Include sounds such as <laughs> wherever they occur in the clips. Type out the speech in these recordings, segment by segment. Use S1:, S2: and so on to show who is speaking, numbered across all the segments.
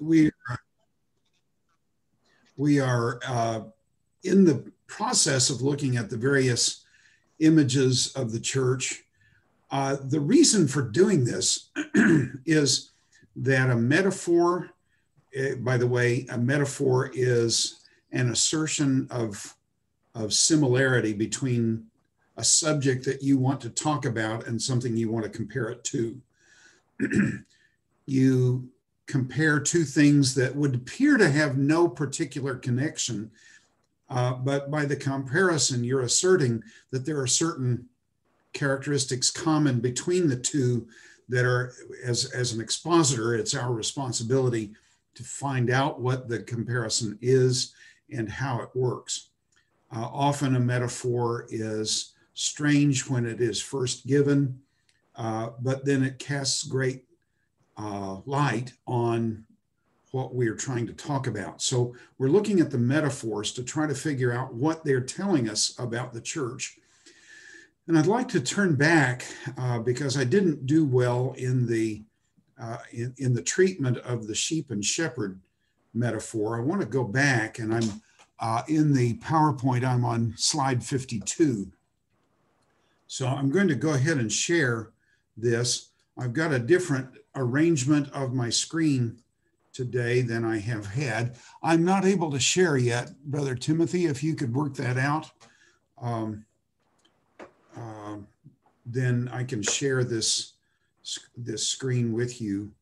S1: we we are uh, in the process of looking at the various images of the church. Uh, the reason for doing this <clears throat> is that a metaphor, eh, by the way, a metaphor is an assertion of, of similarity between a subject that you want to talk about and something you want to compare it to. <clears throat> you compare two things that would appear to have no particular connection. Uh, but by the comparison, you're asserting that there are certain characteristics common between the two that are, as, as an expositor, it's our responsibility to find out what the comparison is and how it works. Uh, often a metaphor is strange when it is first given, uh, but then it casts great uh, light on what we are trying to talk about. So we're looking at the metaphors to try to figure out what they're telling us about the church. And I'd like to turn back uh, because I didn't do well in the uh, in, in the treatment of the sheep and shepherd metaphor. I want to go back, and I'm uh, in the PowerPoint. I'm on slide 52. So I'm going to go ahead and share this. I've got a different arrangement of my screen today than I have had. I'm not able to share yet, Brother Timothy, if you could work that out, um, uh, then I can share this, this screen with you.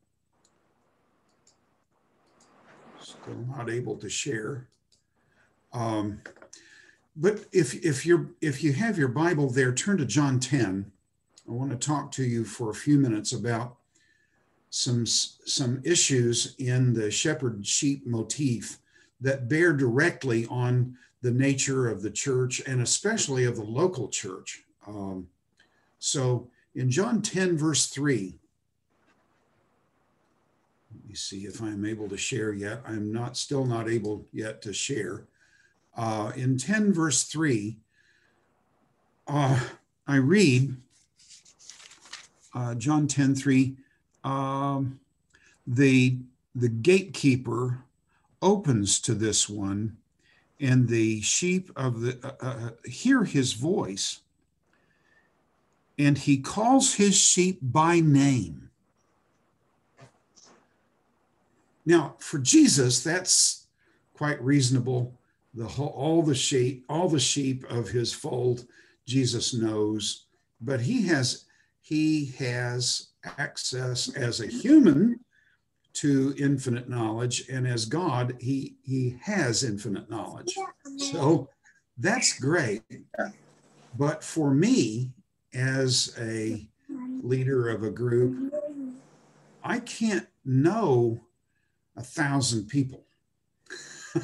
S1: Still not able to share. Um, but if, if, you're, if you have your Bible there, turn to John 10. I want to talk to you for a few minutes about some, some issues in the shepherd sheep motif that bear directly on the nature of the church and especially of the local church. Um, so in John 10, verse 3, let me see if I'm able to share yet. I'm not still not able yet to share. Uh, in 10, verse 3, uh, I read uh, John 10, 3 um, the the gatekeeper opens to this one, and the sheep of the uh, uh, hear his voice, and he calls his sheep by name. Now, for Jesus, that's quite reasonable. The whole, all the sheep, all the sheep of his fold, Jesus knows, but he has he has access as a human to infinite knowledge, and as God, he, he has infinite knowledge. So that's great. But for me, as a leader of a group, I can't know a thousand people. <laughs>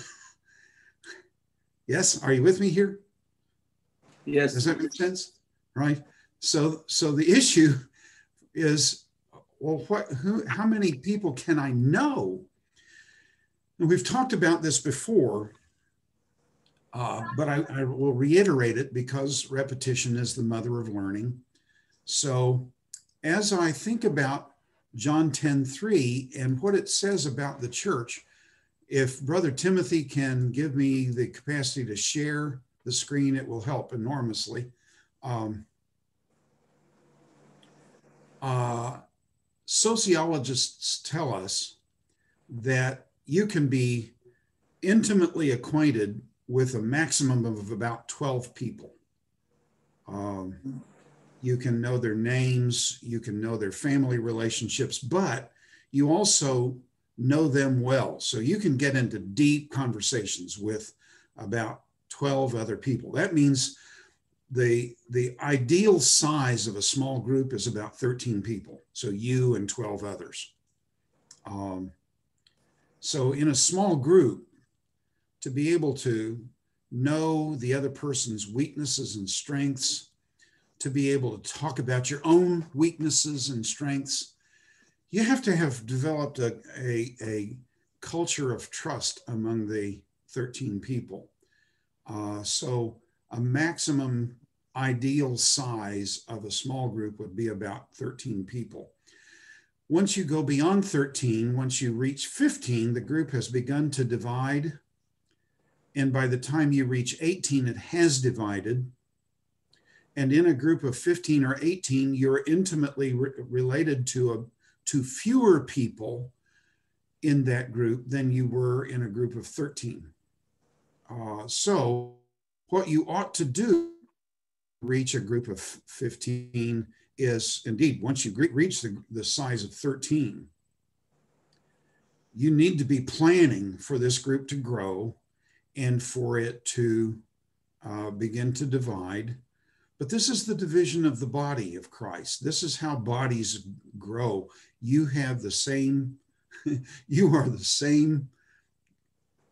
S1: yes, are you with me here? Yes. Does that make sense? Right. So, so the issue is well what who how many people can i know and we've talked about this before uh, but I, I will reiterate it because repetition is the mother of learning so as i think about john 10 3 and what it says about the church if brother timothy can give me the capacity to share the screen it will help enormously um, uh, sociologists tell us that you can be intimately acquainted with a maximum of about 12 people. Um, you can know their names, you can know their family relationships, but you also know them well. So you can get into deep conversations with about 12 other people. That means the the ideal size of a small group is about 13 people so you and 12 others um, so in a small group to be able to know the other person's weaknesses and strengths to be able to talk about your own weaknesses and strengths you have to have developed a, a, a culture of trust among the 13 people uh, so a maximum ideal size of a small group would be about 13 people. Once you go beyond 13, once you reach 15, the group has begun to divide. And by the time you reach 18, it has divided. And in a group of 15 or 18, you're intimately re related to, a, to fewer people in that group than you were in a group of 13. Uh, so, what you ought to do reach a group of 15 is indeed once you reach the, the size of 13 you need to be planning for this group to grow and for it to uh, begin to divide but this is the division of the body of christ this is how bodies grow you have the same <laughs> you are the same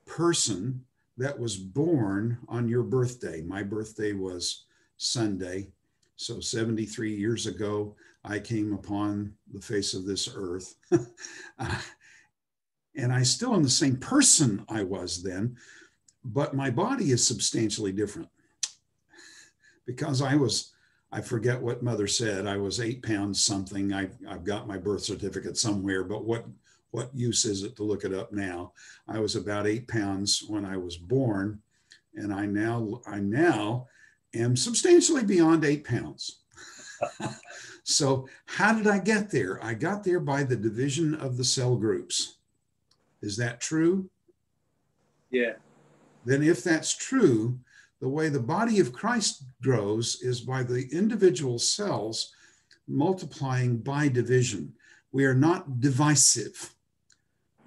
S1: person that was born on your birthday my birthday was Sunday. So 73 years ago, I came upon the face of this earth. <laughs> and I still am the same person I was then, but my body is substantially different because I was, I forget what mother said, I was eight pounds something. I, I've got my birth certificate somewhere, but what, what use is it to look it up now? I was about eight pounds when I was born. And I now, I now am substantially beyond eight pounds. <laughs> so, how did I get there? I got there by the division of the cell groups. Is that true? Yeah. Then, if that's true, the way the body of Christ grows is by the individual cells multiplying by division. We are not divisive.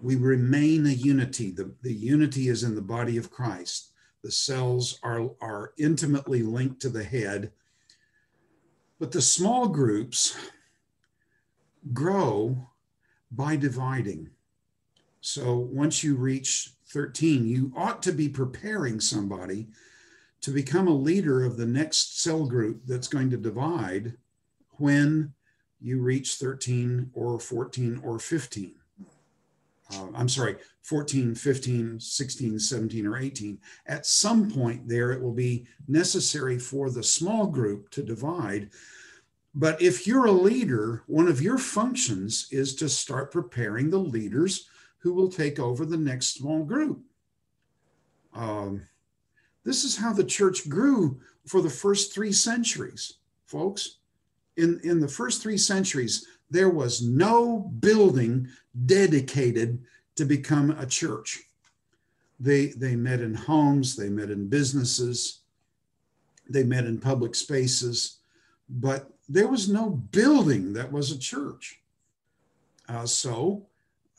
S1: We remain a unity. The, the unity is in the body of Christ. The cells are, are intimately linked to the head. But the small groups grow by dividing. So once you reach 13, you ought to be preparing somebody to become a leader of the next cell group that's going to divide when you reach 13 or 14 or 15 uh, I'm sorry, 14, 15, 16, 17, or 18. At some point there, it will be necessary for the small group to divide. But if you're a leader, one of your functions is to start preparing the leaders who will take over the next small group. Um, this is how the church grew for the first three centuries, folks. In, in the first three centuries, there was no building dedicated to become a church. They, they met in homes, they met in businesses, they met in public spaces, but there was no building that was a church. Uh, so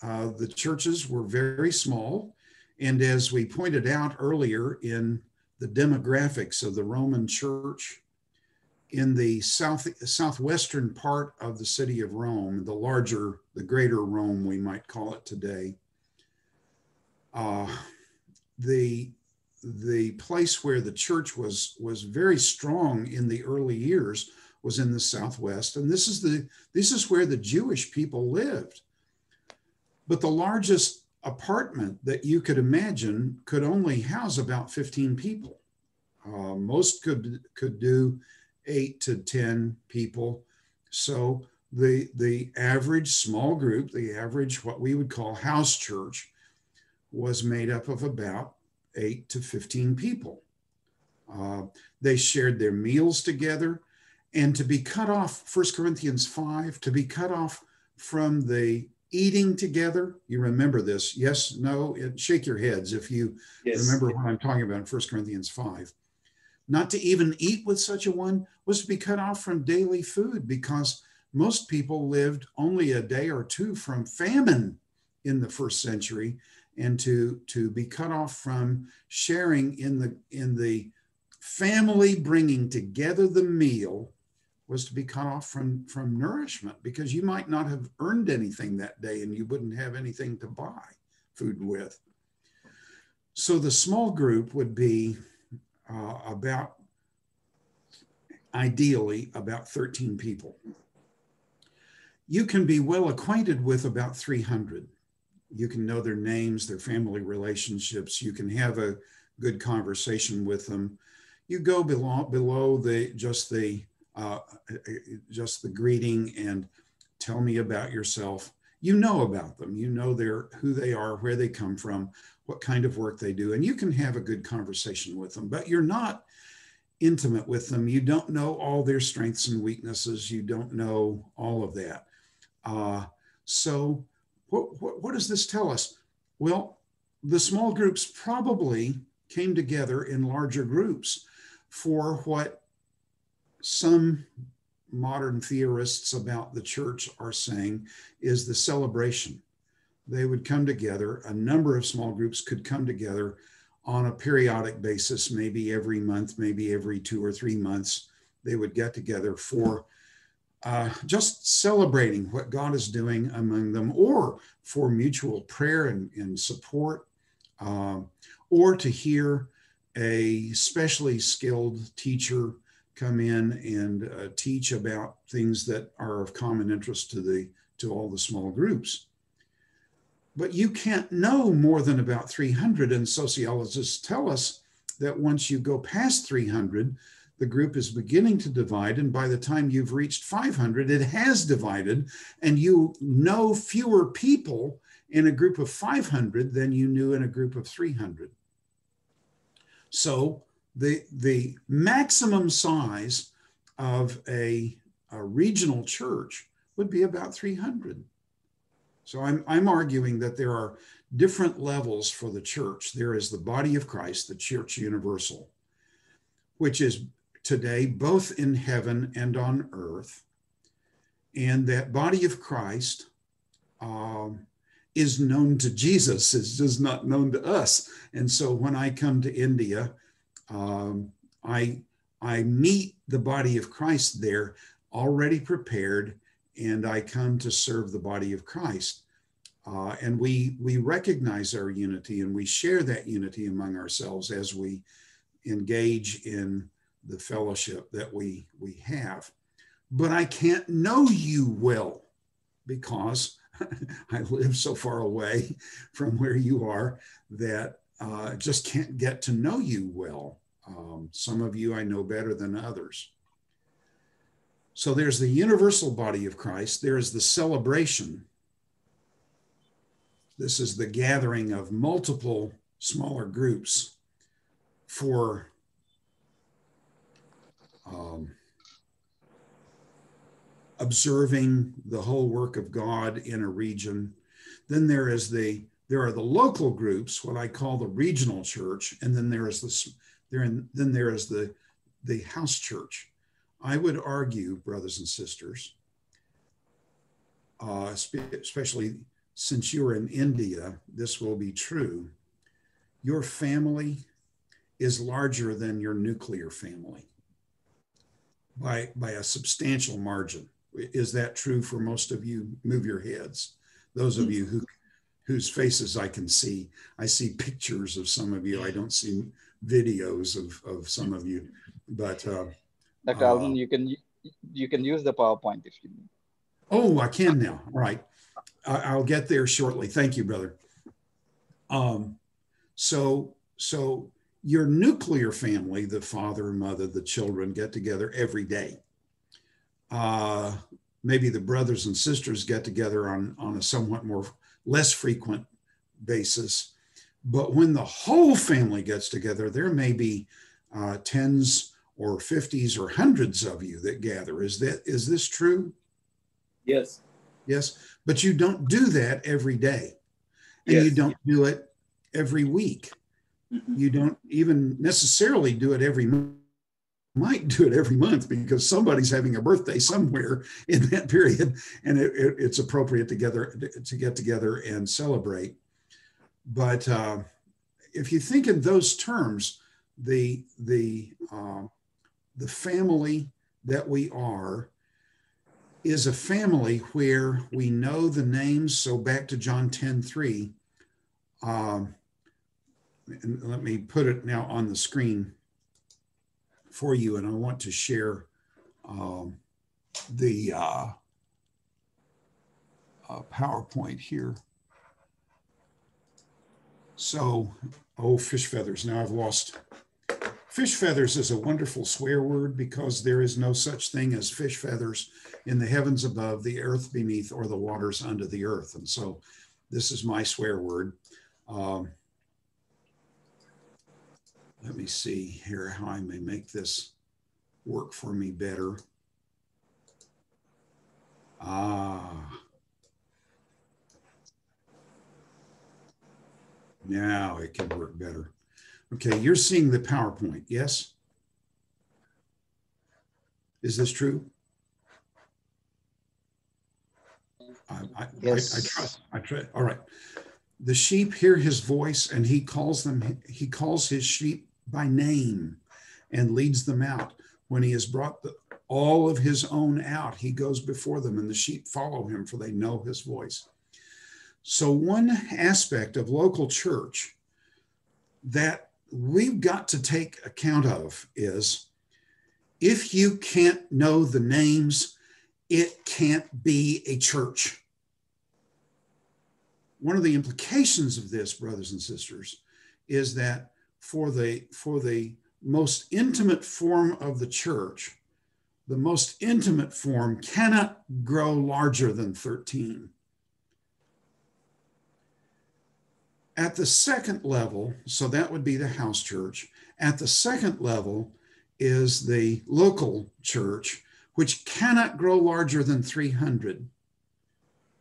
S1: uh, the churches were very small. And as we pointed out earlier in the demographics of the Roman church, in the south southwestern part of the city of Rome, the larger, the greater Rome, we might call it today. Uh, the the place where the church was was very strong in the early years was in the southwest, and this is the this is where the Jewish people lived. But the largest apartment that you could imagine could only house about 15 people. Uh, most could could do eight to 10 people. So the, the average small group, the average what we would call house church, was made up of about eight to 15 people. Uh, they shared their meals together. And to be cut off, 1 Corinthians 5, to be cut off from the eating together, you remember this. Yes, no, it, shake your heads if you yes. remember what I'm talking about in 1 Corinthians 5 not to even eat with such a one was to be cut off from daily food because most people lived only a day or two from famine in the first century and to to be cut off from sharing in the in the family bringing together the meal was to be cut off from from nourishment because you might not have earned anything that day and you wouldn't have anything to buy food with so the small group would be uh, about ideally about 13 people. You can be well acquainted with about 300. You can know their names, their family relationships. You can have a good conversation with them. You go below, below the just the uh, just the greeting and tell me about yourself. You know about them. You know their who they are, where they come from what kind of work they do, and you can have a good conversation with them, but you're not intimate with them. You don't know all their strengths and weaknesses. You don't know all of that. Uh, so, what, what, what does this tell us? Well, the small groups probably came together in larger groups for what some modern theorists about the church are saying is the celebration they would come together. A number of small groups could come together on a periodic basis, maybe every month, maybe every two or three months. They would get together for uh, just celebrating what God is doing among them, or for mutual prayer and, and support, uh, or to hear a specially skilled teacher come in and uh, teach about things that are of common interest to the to all the small groups. But you can't know more than about 300. And sociologists tell us that once you go past 300, the group is beginning to divide. And by the time you've reached 500, it has divided. And you know fewer people in a group of 500 than you knew in a group of 300. So the, the maximum size of a, a regional church would be about 300. So I'm, I'm arguing that there are different levels for the church. There is the body of Christ, the church universal, which is today both in heaven and on earth. And that body of Christ um, is known to Jesus, is just not known to us. And so when I come to India, um, I, I meet the body of Christ there already prepared and I come to serve the body of Christ. Uh, and we we recognize our unity and we share that unity among ourselves as we engage in the fellowship that we we have. But I can't know you well because <laughs> I live so far away <laughs> from where you are that uh, just can't get to know you well. Um, some of you I know better than others. So there's the universal body of Christ, there is the celebration. This is the gathering of multiple smaller groups for um, observing the whole work of God in a region. Then there is the there are the local groups, what I call the regional church, and then there is this there and then there is the the house church. I would argue, brothers and sisters, uh, especially since you're in India, this will be true. Your family is larger than your nuclear family by, by a substantial margin. Is that true for most of you? Move your heads. Those of mm. you who, whose faces I can see, I see pictures of some of you. I don't see videos of, of some
S2: of you, but uh, Dr. Uh, oh. you can you can use the PowerPoint if you need.
S1: Oh, I can now. Right, I, will get there shortly. Thank you, brother. Um, so so your nuclear family, the father, and mother, the children get together every day. Uh, maybe the brothers and sisters get together on, on a somewhat more less frequent basis. But when the whole family gets together, there may be uh, tens or 50s or hundreds of you that gather. Is that is this true? Yes. Yes, but you don't do that every day. And yes. you don't do it every week. Mm-hmm. You don't even necessarily do it every month. Might do it every month because somebody's having a birthday somewhere in that period, and it, it, it's appropriate together to get together and celebrate. But uh, if you think in those terms, the the um, the family that we are is a family where we know the names. So back to John 10 3. Um, let me put it now on the screen for you. And I want to share um, the uh, uh, PowerPoint here. So, oh, fish feathers. Now I've lost Fish feathers is a wonderful swear word because there is no such thing as fish feathers in the heavens above, the earth beneath, or the waters under the earth. And so this is my swear word. Um, let me see here how I may make this work for me better. Ah. Now it can work better. Okay, you're seeing the PowerPoint, yes? Is this true? I, I, yes. I, I trust. I trust. All right. The sheep hear his voice, and he calls them. He calls his sheep by name, and leads them out. When he has brought the, all of his own out, he goes before them, and the sheep follow him, for they know his voice. So, one aspect of local church that we've got to take account of is if you can't know the names, it can't be a church. One of the implications of this, brothers and sisters, is that for the, for the most intimate form of the church, the most intimate form cannot grow larger than 13. At the second level, so that would be the house church. At the second level is the local church, which cannot grow larger than 300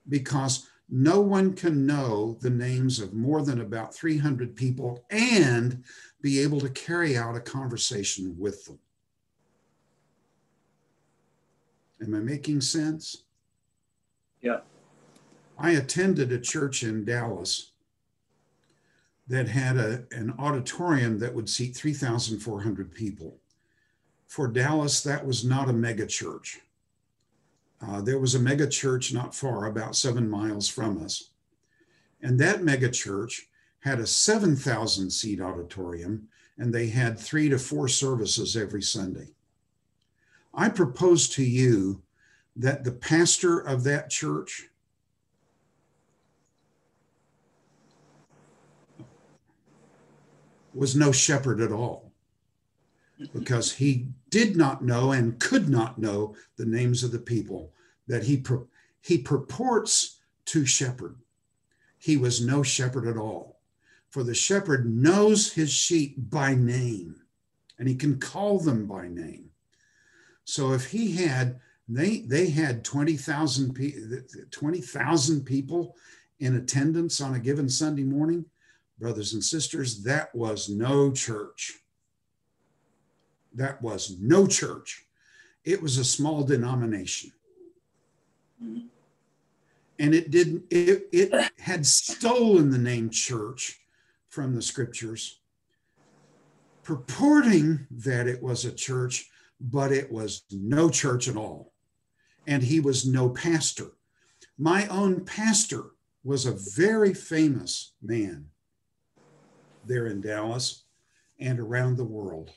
S1: because no one can know the names of more than about 300 people and be able to carry out a conversation with them. Am I making sense? Yeah. I attended a church in Dallas that had a, an auditorium that would seat 3,400 people. For Dallas, that was not a mega church. Uh, there was a mega church not far, about seven miles from us. And that mega church had a 7,000 seat auditorium, and they had three to four services every Sunday. I propose to you that the pastor of that church was no shepherd at all because he did not know and could not know the names of the people that he he purports to shepherd he was no shepherd at all for the shepherd knows his sheep by name and he can call them by name so if he had they they had 20,000 pe- twenty thousand people in attendance on a given Sunday morning Brothers and sisters, that was no church. That was no church. It was a small denomination.
S3: And
S1: it didn't, it, it had stolen the name church from the scriptures, purporting that it was a church, but it was no church at all. And he was no pastor. My own pastor was a very famous man there in Dallas and around the world.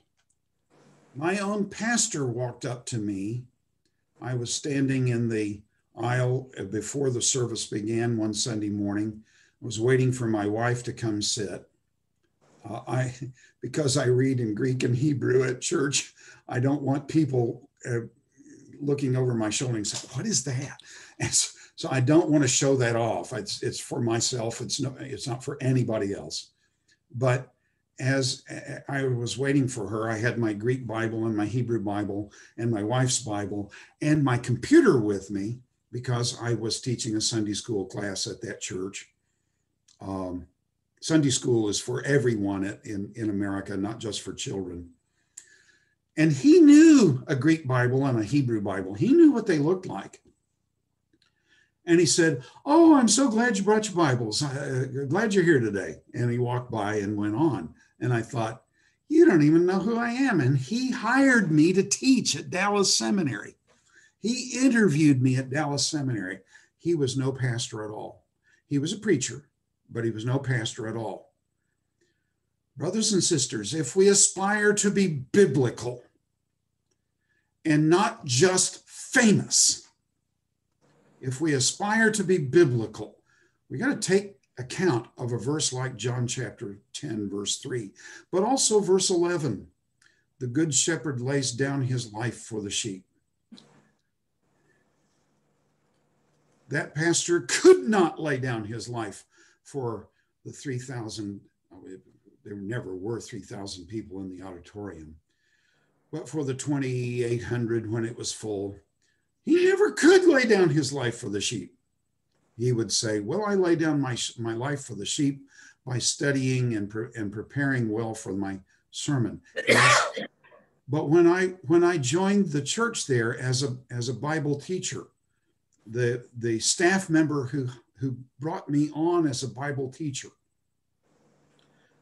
S1: My own pastor walked up to me. I was standing in the aisle before the service began one Sunday morning. I was waiting for my wife to come sit. Uh, I, <laughs> because I read in Greek and Hebrew at church, I don't want people uh, looking over my shoulder and saying, "What is that?" <laughs> And so, so I don't want to show that off. It's it's for myself. It's no, it's not for anybody else. But as I was waiting for her, I had my Greek Bible and my Hebrew Bible and my wife's Bible and my computer with me because I was teaching a Sunday school class at that church. Um, Sunday school is for everyone in, in America, not just for children. And he knew a Greek Bible and a Hebrew Bible. He knew what they looked like and he said, "Oh, I'm so glad you brought your Bibles. Uh, glad you're here today." And he walked by and went on. And I thought, "You don't even know who I am." And he hired me to teach at Dallas Seminary. He interviewed me at Dallas Seminary. He was no pastor at all. He was a preacher, but he was no pastor at all. Brothers and sisters, if we aspire to be biblical and not just famous, if we aspire to be biblical, we got to take account of a verse like John chapter 10, verse 3, but also verse 11. The good shepherd lays down his life for the sheep. That pastor could not lay down his life for the 3,000, there never were 3,000 people in the auditorium, but for the 2,800 when it was full he never could lay down his life for the sheep. He would say, Well, I lay down my, my life for the sheep by studying and, pre- and preparing well for my sermon. but when I when I joined the church there as a as a Bible teacher, the the staff member who who brought me on as a Bible teacher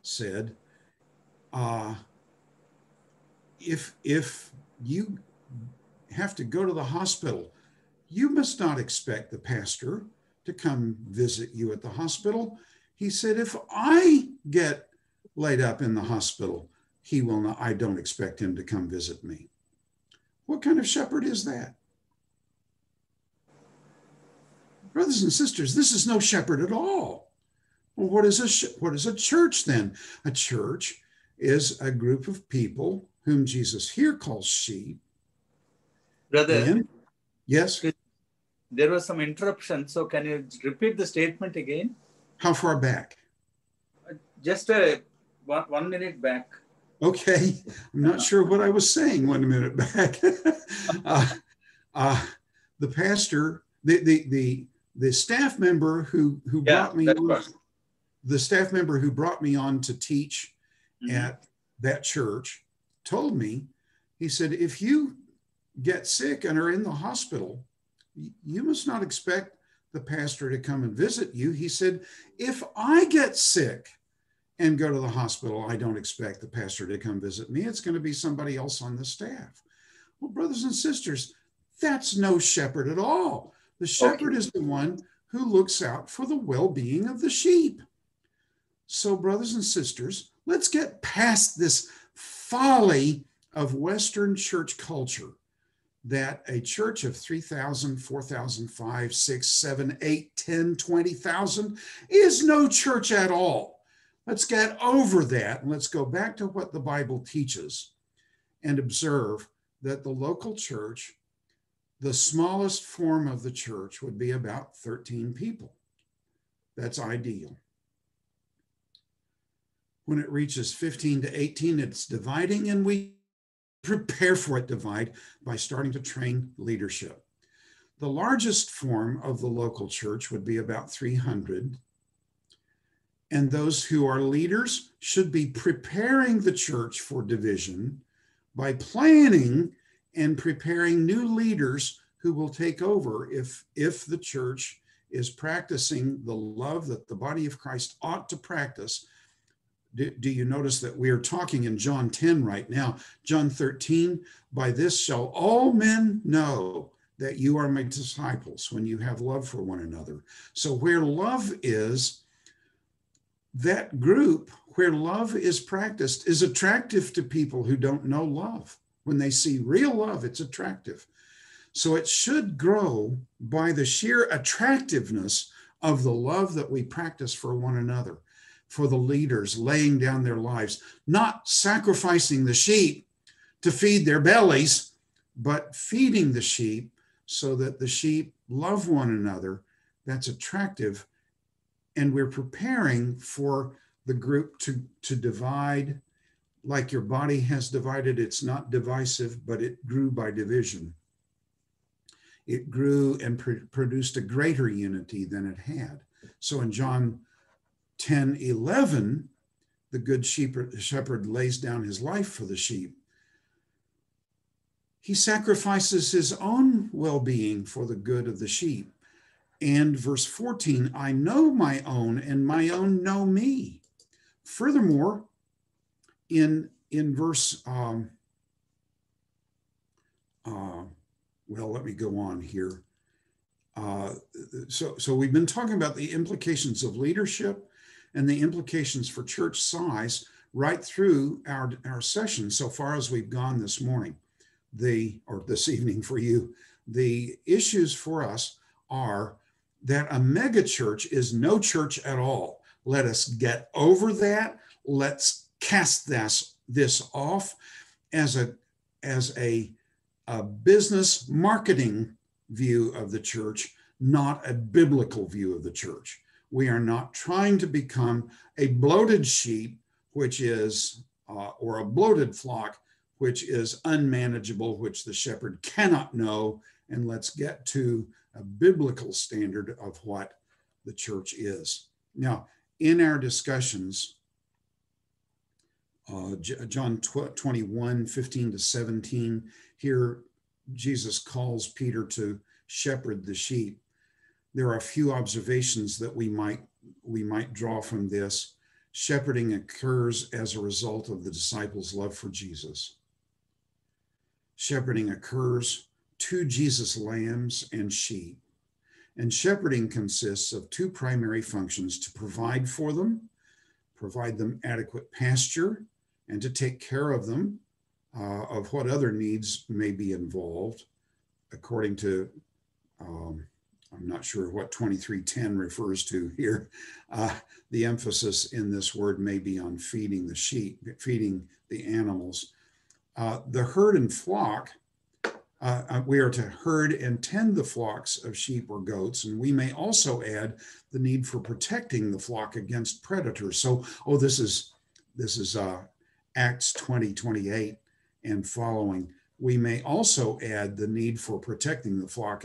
S1: said, uh, if if you have to go to the hospital. You must not expect the pastor to come visit you at the hospital. He said, If I get laid up in the hospital, he will not, I don't expect him to come visit me. What kind of shepherd is that? Brothers and sisters, this is no shepherd at all. Well, what is a what is a church then? A church is a group of people whom Jesus here calls sheep Brother. Yes.
S4: There was some interruption. So can you repeat the statement again?
S1: How far back?
S4: Just a, one, one minute back.
S1: Okay. I'm not sure what I was saying one minute back. <laughs> uh, uh, the pastor, the, the, the, the staff member who, who yeah, brought me on, the staff member who brought me on to teach mm-hmm. at that church told me, he said, if you get sick and are in the hospital, you must not expect the pastor to come and visit you. He said, If I get sick and go to the hospital, I don't expect the pastor to come visit me. It's going to be somebody else on the staff. Well, brothers and sisters, that's no shepherd at all. The shepherd okay. is the one who looks out for the well being of the sheep. So, brothers and sisters, let's get past this folly of Western church culture that a church of 3,000, 4,000, 5, 6, 7, 8, 10, 20,000 is no church at all. Let's get over that and let's go back to what the Bible teaches and observe that the local church, the smallest form of the church, would be about 13 people. That's ideal. When it reaches 15 to 18, it's dividing and we prepare for it divide by starting to train leadership. The largest form of the local church would be about 300. And those who are leaders should be preparing the church for division by planning and preparing new leaders who will take over if, if the church is practicing the love that the body of Christ ought to practice do, do you notice that we are talking in John 10 right now? John 13, by this shall all men know that you are my disciples when you have love for one another. So, where love is, that group where love is practiced is attractive to people who don't know love. When they see real love, it's attractive. So, it should grow by the sheer attractiveness of the love that we practice for one another for the leaders, laying down their lives, not sacrificing the sheep to feed their bellies, but feeding the sheep so that the sheep love one another. That's attractive. And we're preparing for the group to, to divide like your body has divided. It's not divisive, but it grew by division. It grew and pr- produced a greater unity than it had. So in John 10 11, the good shepherd lays down his life for the sheep. He sacrifices his own well being for the good of the sheep. And verse 14, I know my own, and my own know me. Furthermore, in, in verse, um, uh, well, let me go on here. Uh, so, so we've been talking about the implications of leadership, and the implications for church size right through our, our session so far as we've gone this morning, the or this evening for you. The issues for us are that a mega church is no church at all. Let us get over that. Let's cast this, this off as a as a, a business marketing view of the church, not a biblical view of the church. We are not trying to become a bloated sheep, which is, uh, or a bloated flock, which is unmanageable, which the shepherd cannot know. And let's get to a biblical standard of what the church is. Now, in our discussions, uh, John 21, 15 to 17, here Jesus calls Peter to shepherd the sheep there are a few observations that we might we might draw from this. Shepherding occurs as a result of the disciples' love for Jesus. Shepherding occurs to Jesus' lambs and sheep. And shepherding consists of two primary functions to provide for them, provide them adequate pasture, and to take care of them, uh, of what other needs may be involved, according to um, I'm not sure what 2310 refers to here. Uh, the emphasis in this word may be on feeding the sheep, feeding the animals. Uh, the herd and flock, uh, uh, we are to herd and tend the flocks of sheep or goats. And we may also add the need for protecting the flock against predators. So, oh, this is, this is uh, Acts 20, 28 and following. We may also add the need for protecting the flock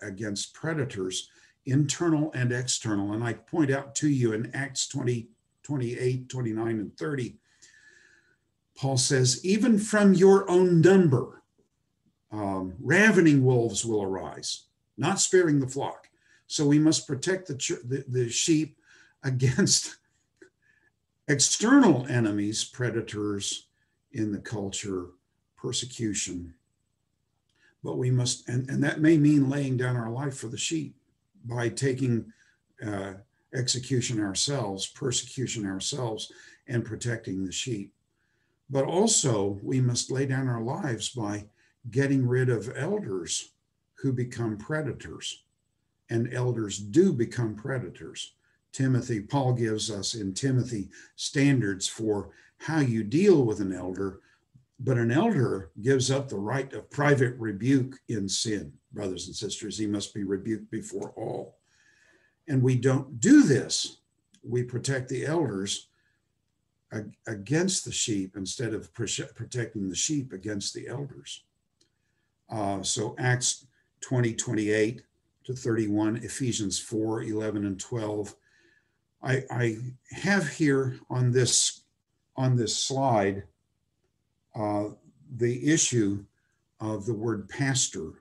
S1: against predators, internal and external. And I point out to you in Acts 20, 28, 29, and 30, Paul says, even from your own number, um, ravening wolves will arise, not sparing the flock. So we must protect the, the, the sheep against <laughs> external enemies, predators in the culture, persecution. But we must, and, and that may mean laying down our life for the sheep by taking uh, execution ourselves, persecution ourselves, and protecting the sheep. But also, we must lay down our lives by getting rid of elders who become predators. And elders do become predators. Timothy, Paul gives us in Timothy standards for how you deal with an elder but an elder gives up the right of private rebuke in sin, brothers and sisters. He must be rebuked before all. And we don't do this. We protect the elders against the sheep instead of protecting the sheep against the elders. Uh, so Acts 20, 28 to 31, Ephesians 4, 11 and 12. I, I have here on this on this slide uh, the issue of the word pastor.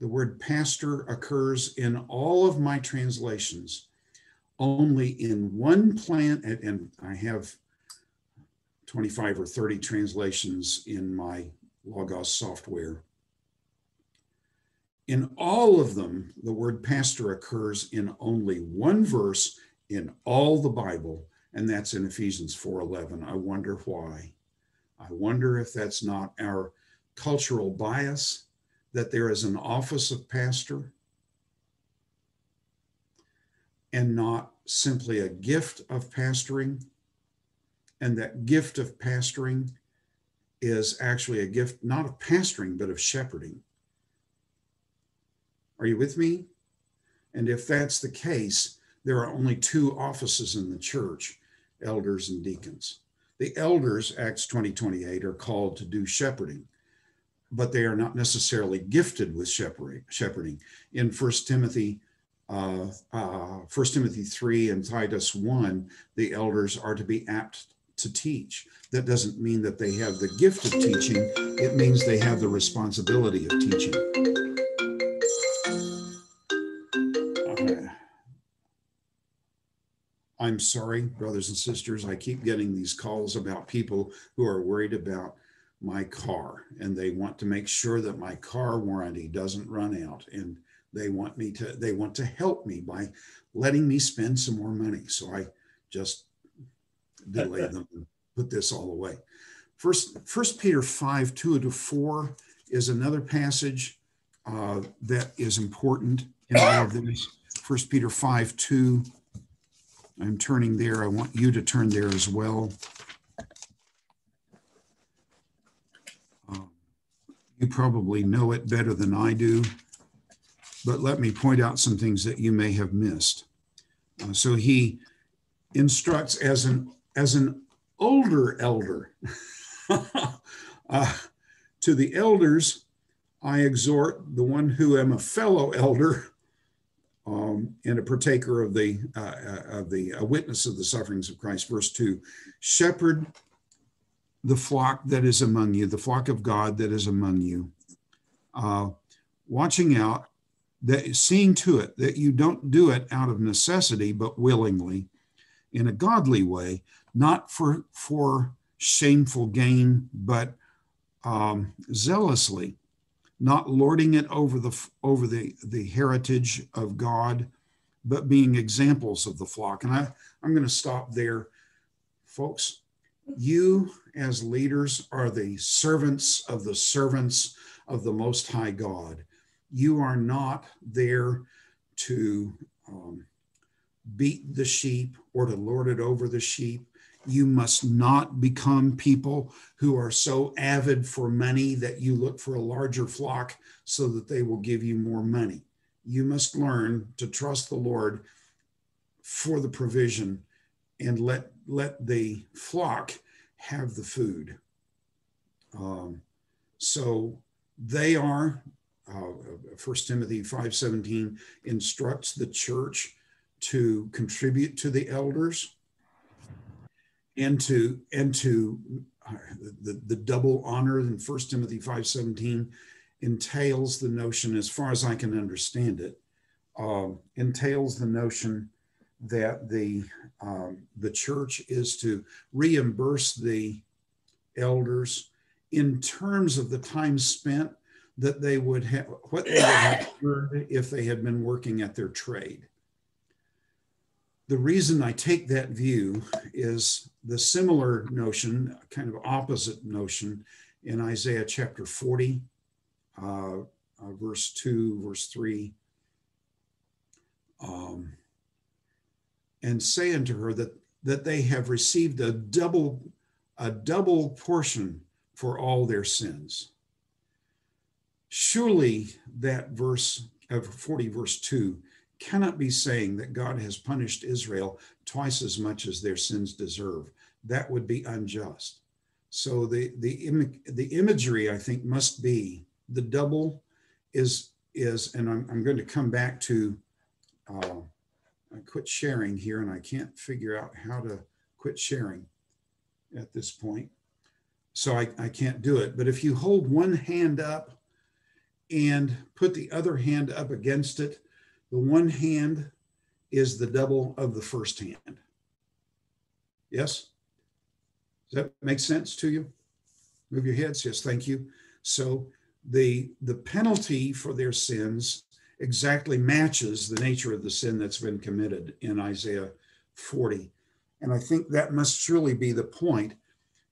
S1: The word pastor occurs in all of my translations, only in one plant, and I have 25 or 30 translations in my Logos software. In all of them, the word pastor occurs in only one verse in all the Bible, and that's in Ephesians 4:11. I wonder why. I wonder if that's not our cultural bias that there is an office of pastor and not simply a gift of pastoring. And that gift of pastoring is actually a gift not of pastoring, but of shepherding. Are you with me? And if that's the case, there are only two offices in the church elders and deacons. The elders, Acts 20, 28, are called to do shepherding, but they are not necessarily gifted with shepherding. In 1 Timothy uh, uh, 1 Timothy 3 and Titus 1, the elders are to be apt to teach. That doesn't mean that they have the gift of teaching, it means they have the responsibility of teaching. I'm sorry, brothers and sisters, I keep getting these calls about people who are worried about my car and they want to make sure that my car warranty doesn't run out and they want me to they want to help me by letting me spend some more money so i just delay them and put this all away first first peter 5 2 to 4 is another passage uh, that is important in all of this first peter 5 2 I'm turning there. I want you to turn there as well. Um, you probably know it better than I do, but let me point out some things that you may have missed. Uh, so he instructs as an as an older elder. <laughs> uh, to the elders, I exhort the one who am a fellow elder um, and a partaker of the uh, uh, of the a witness of the sufferings of Christ. Verse two, shepherd the flock that is among you, the flock of God that is among you, uh, watching out that seeing to it that you don't do it out of necessity but willingly, in a godly way, not for for shameful gain but um, zealously not lording it over the over the the heritage of God, but being examples of the flock. And I I'm going to stop there, folks. You as leaders are the servants of the servants of the Most High God. You are not there to um, beat the sheep or to lord it over the sheep. You must not become people who are so avid for money that you look for a larger flock so that they will give you more money. You must learn to trust the Lord for the provision and let, let the flock have the food. Um, so they are, uh, First uh, Timothy 5.17 instructs the church to contribute to the elders into into uh, the, the double honor in 1 timothy 5.17 entails the notion as far as i can understand it um, entails the notion that the um, the church is to reimburse the elders in terms of the time spent that they would have what they would have earned if they had been working at their trade the reason I take that view is the similar notion, kind of opposite notion, in Isaiah chapter 40, uh, uh, verse 2, verse 3. Um, and say unto her that, that they have received a double, a double portion for all their sins. Surely that verse of 40, verse 2 cannot be saying that God has punished Israel twice as much as their sins deserve. That would be unjust. So the the Im- the imagery I think must be the double is is and I'm, I'm going to come back to uh, I quit sharing here and I can't figure out how to quit sharing at this point. So I, I can't do it. But if you hold one hand up and put the other hand up against it, the one hand is the double of the first hand. Yes? Does that make sense to you? Move your heads. Yes, thank you. So the the penalty for their sins exactly matches the nature of the sin that's been committed in Isaiah 40. And I think that must truly be the point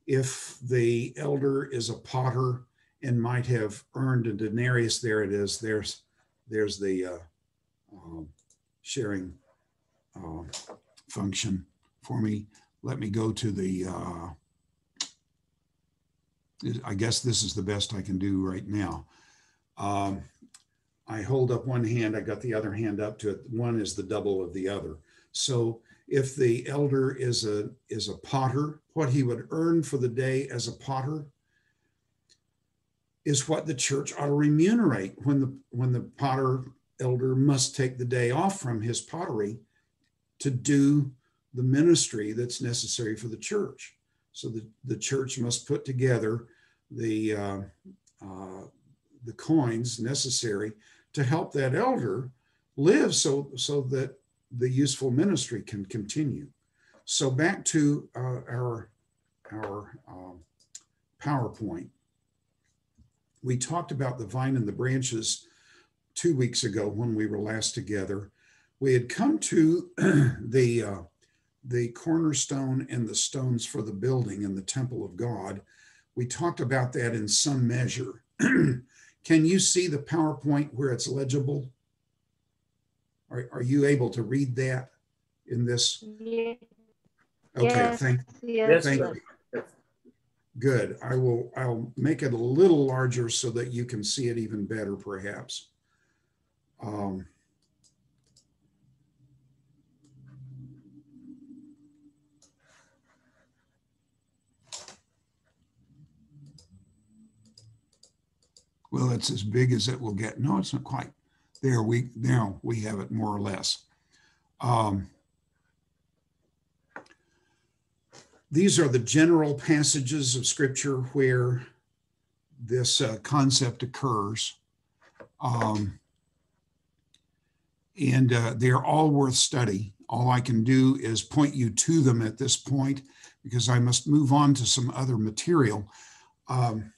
S1: if the elder is a potter and might have earned a denarius, there it is. There's there's the uh, um, sharing uh, function for me. Let me go to the, uh, I guess this is the best I can do right now. Um, I hold up one hand, I got the other hand up to it. One is the double of the other. So if the elder is a, is a potter, what he would earn for the day as a potter is what the church ought to remunerate when the when the potter elder must take the day off from his pottery to do the ministry that's necessary for the church. So the, the church must put together the, uh, uh, the coins necessary to help that elder live so, so that the useful ministry can continue. So back to uh, our, our um, PowerPoint. We talked about the vine and the branches two weeks ago when we were last together, we had come to <clears throat> the uh, the cornerstone and the stones for the building and the temple of God. We talked about that in some measure. <clears throat> Can you see the PowerPoint where it's legible? Are, are you able to read that in this?
S5: Yeah. Okay, yes. thank, yes, thank you.
S1: Good. I will I'll make it a little larger so that you can see it even better, perhaps. Um, well, it's as big as it will get. No, it's not quite. There we now we have it more or less. Um, these are the general passages of scripture where this uh, concept occurs. Um, and uh, they are all worth study. All I can do is point you to them at this point because I must move on to some other material. Um,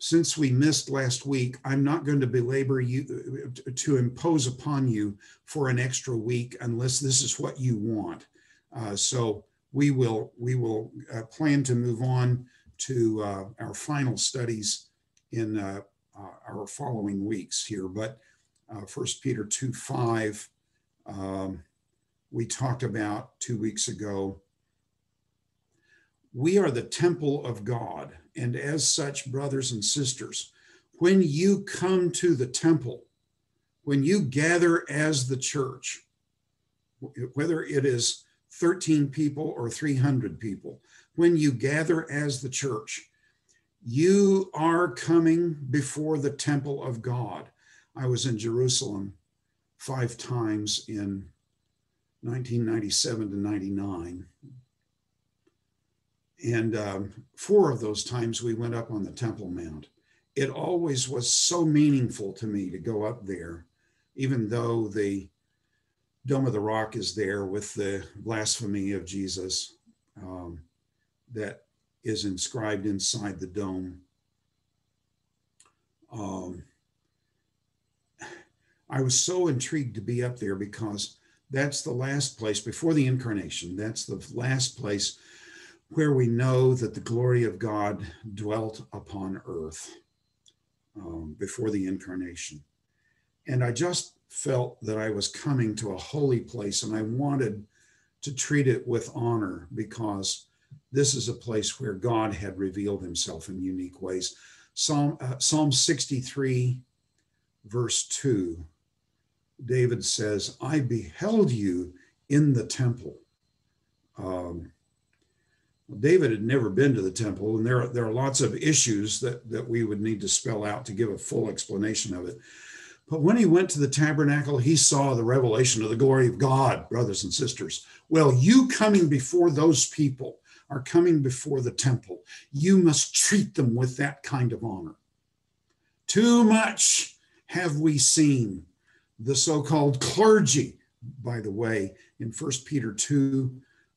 S1: since we missed last week, I'm not going to belabor you uh, to impose upon you for an extra week unless this is what you want. Uh, so we will we will uh, plan to move on to uh, our final studies in uh, our following weeks here, but uh, 1 Peter 2 5. Um, we talked about two weeks ago. We are the temple of God, and as such, brothers and sisters, when you come to the temple, when you gather as the church, whether it is 13 people or 300 people, when you gather as the church, you are coming before the temple of God. I was in Jerusalem five times in 1997 to 99. And um, four of those times we went up on the Temple Mount. It always was so meaningful to me to go up there, even though the Dome of the Rock is there with the blasphemy of Jesus um, that is inscribed inside the dome. Um, I was so intrigued to be up there because that's the last place before the incarnation, that's the last place where we know that the glory of God dwelt upon earth um, before the incarnation. And I just felt that I was coming to a holy place and I wanted to treat it with honor because this is a place where God had revealed himself in unique ways. Psalm, uh, Psalm 63, verse 2 David says, I beheld you in the temple. Um, David had never been to the temple, and there, there are lots of issues that, that we would need to spell out to give a full explanation of it. But when he went to the tabernacle, he saw the revelation of the glory of God, brothers and sisters. Well, you coming before those people are coming before the temple. You must treat them with that kind of honor. Too much have we seen the so-called clergy, by the way, in 1 Peter 2,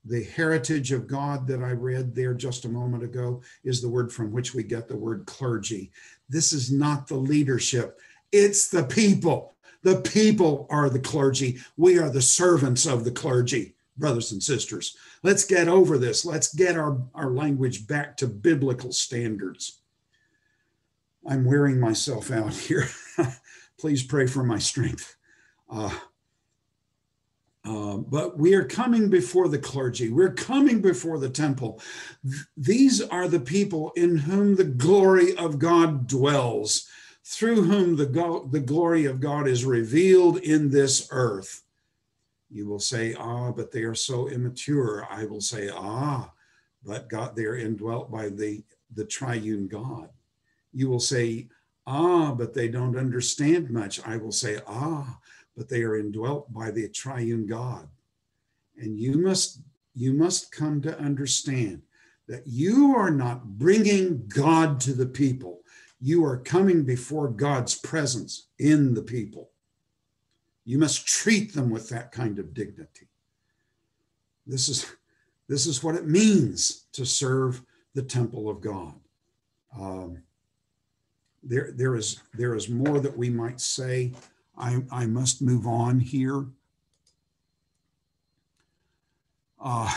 S1: the heritage of God that I read there just a moment ago is the word from which we get the word clergy. This is not the leadership, it's the people. The people are the clergy. We are the servants of the clergy, brothers and sisters. Let's get over this. Let's get our, our language back to biblical standards. I'm wearing myself out <laughs> here please pray for my strength. Uh, uh, but we are coming before the clergy. We're coming before the temple. Th- these are the people in whom the glory of God dwells, through whom the, go- the glory of God is revealed in this earth. You will say, Ah, but they are so immature. I will say, Ah, but God, they are indwelt by the, the triune God. You will say, Ah, but they don't understand much. I will say, Ah, but they are indwelt by the triune God. And you must you must come to understand that you are not bringing God to the people. You are coming before God's presence in the people. You must treat them with that kind of dignity. This is, this is what it means to serve the temple of God. Um, there, there is there is more that we might say. I, I must move on here. Uh,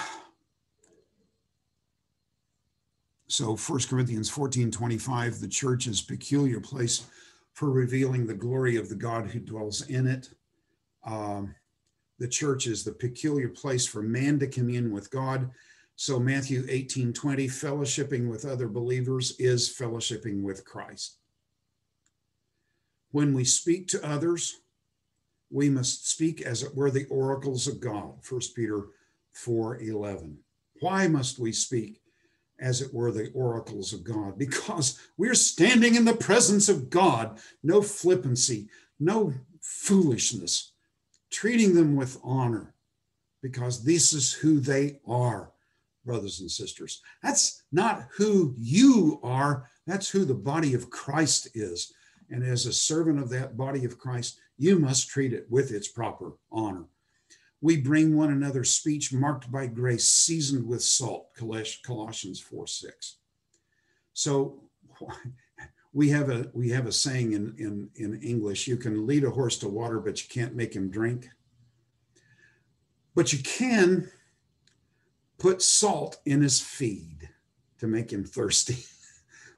S1: so 1 Corinthians 14, 25, the church is peculiar place for revealing the glory of the God who dwells in it. Um, the church is the peculiar place for man to commune with God. So Matthew 18, 20, fellowshipping with other believers is fellowshipping with Christ. When we speak to others, we must speak as it were the oracles of God, 1 Peter 4 11. Why must we speak as it were the oracles of God? Because we're standing in the presence of God, no flippancy, no foolishness, treating them with honor, because this is who they are, brothers and sisters. That's not who you are, that's who the body of Christ is. And as a servant of that body of Christ, you must treat it with its proper honor. We bring one another speech marked by grace, seasoned with salt, Colossians 4 6. So <laughs> we have a we have a saying in, in, in English, you can lead a horse to water, but you can't make him drink. But you can put salt in his feed to make him thirsty. <laughs>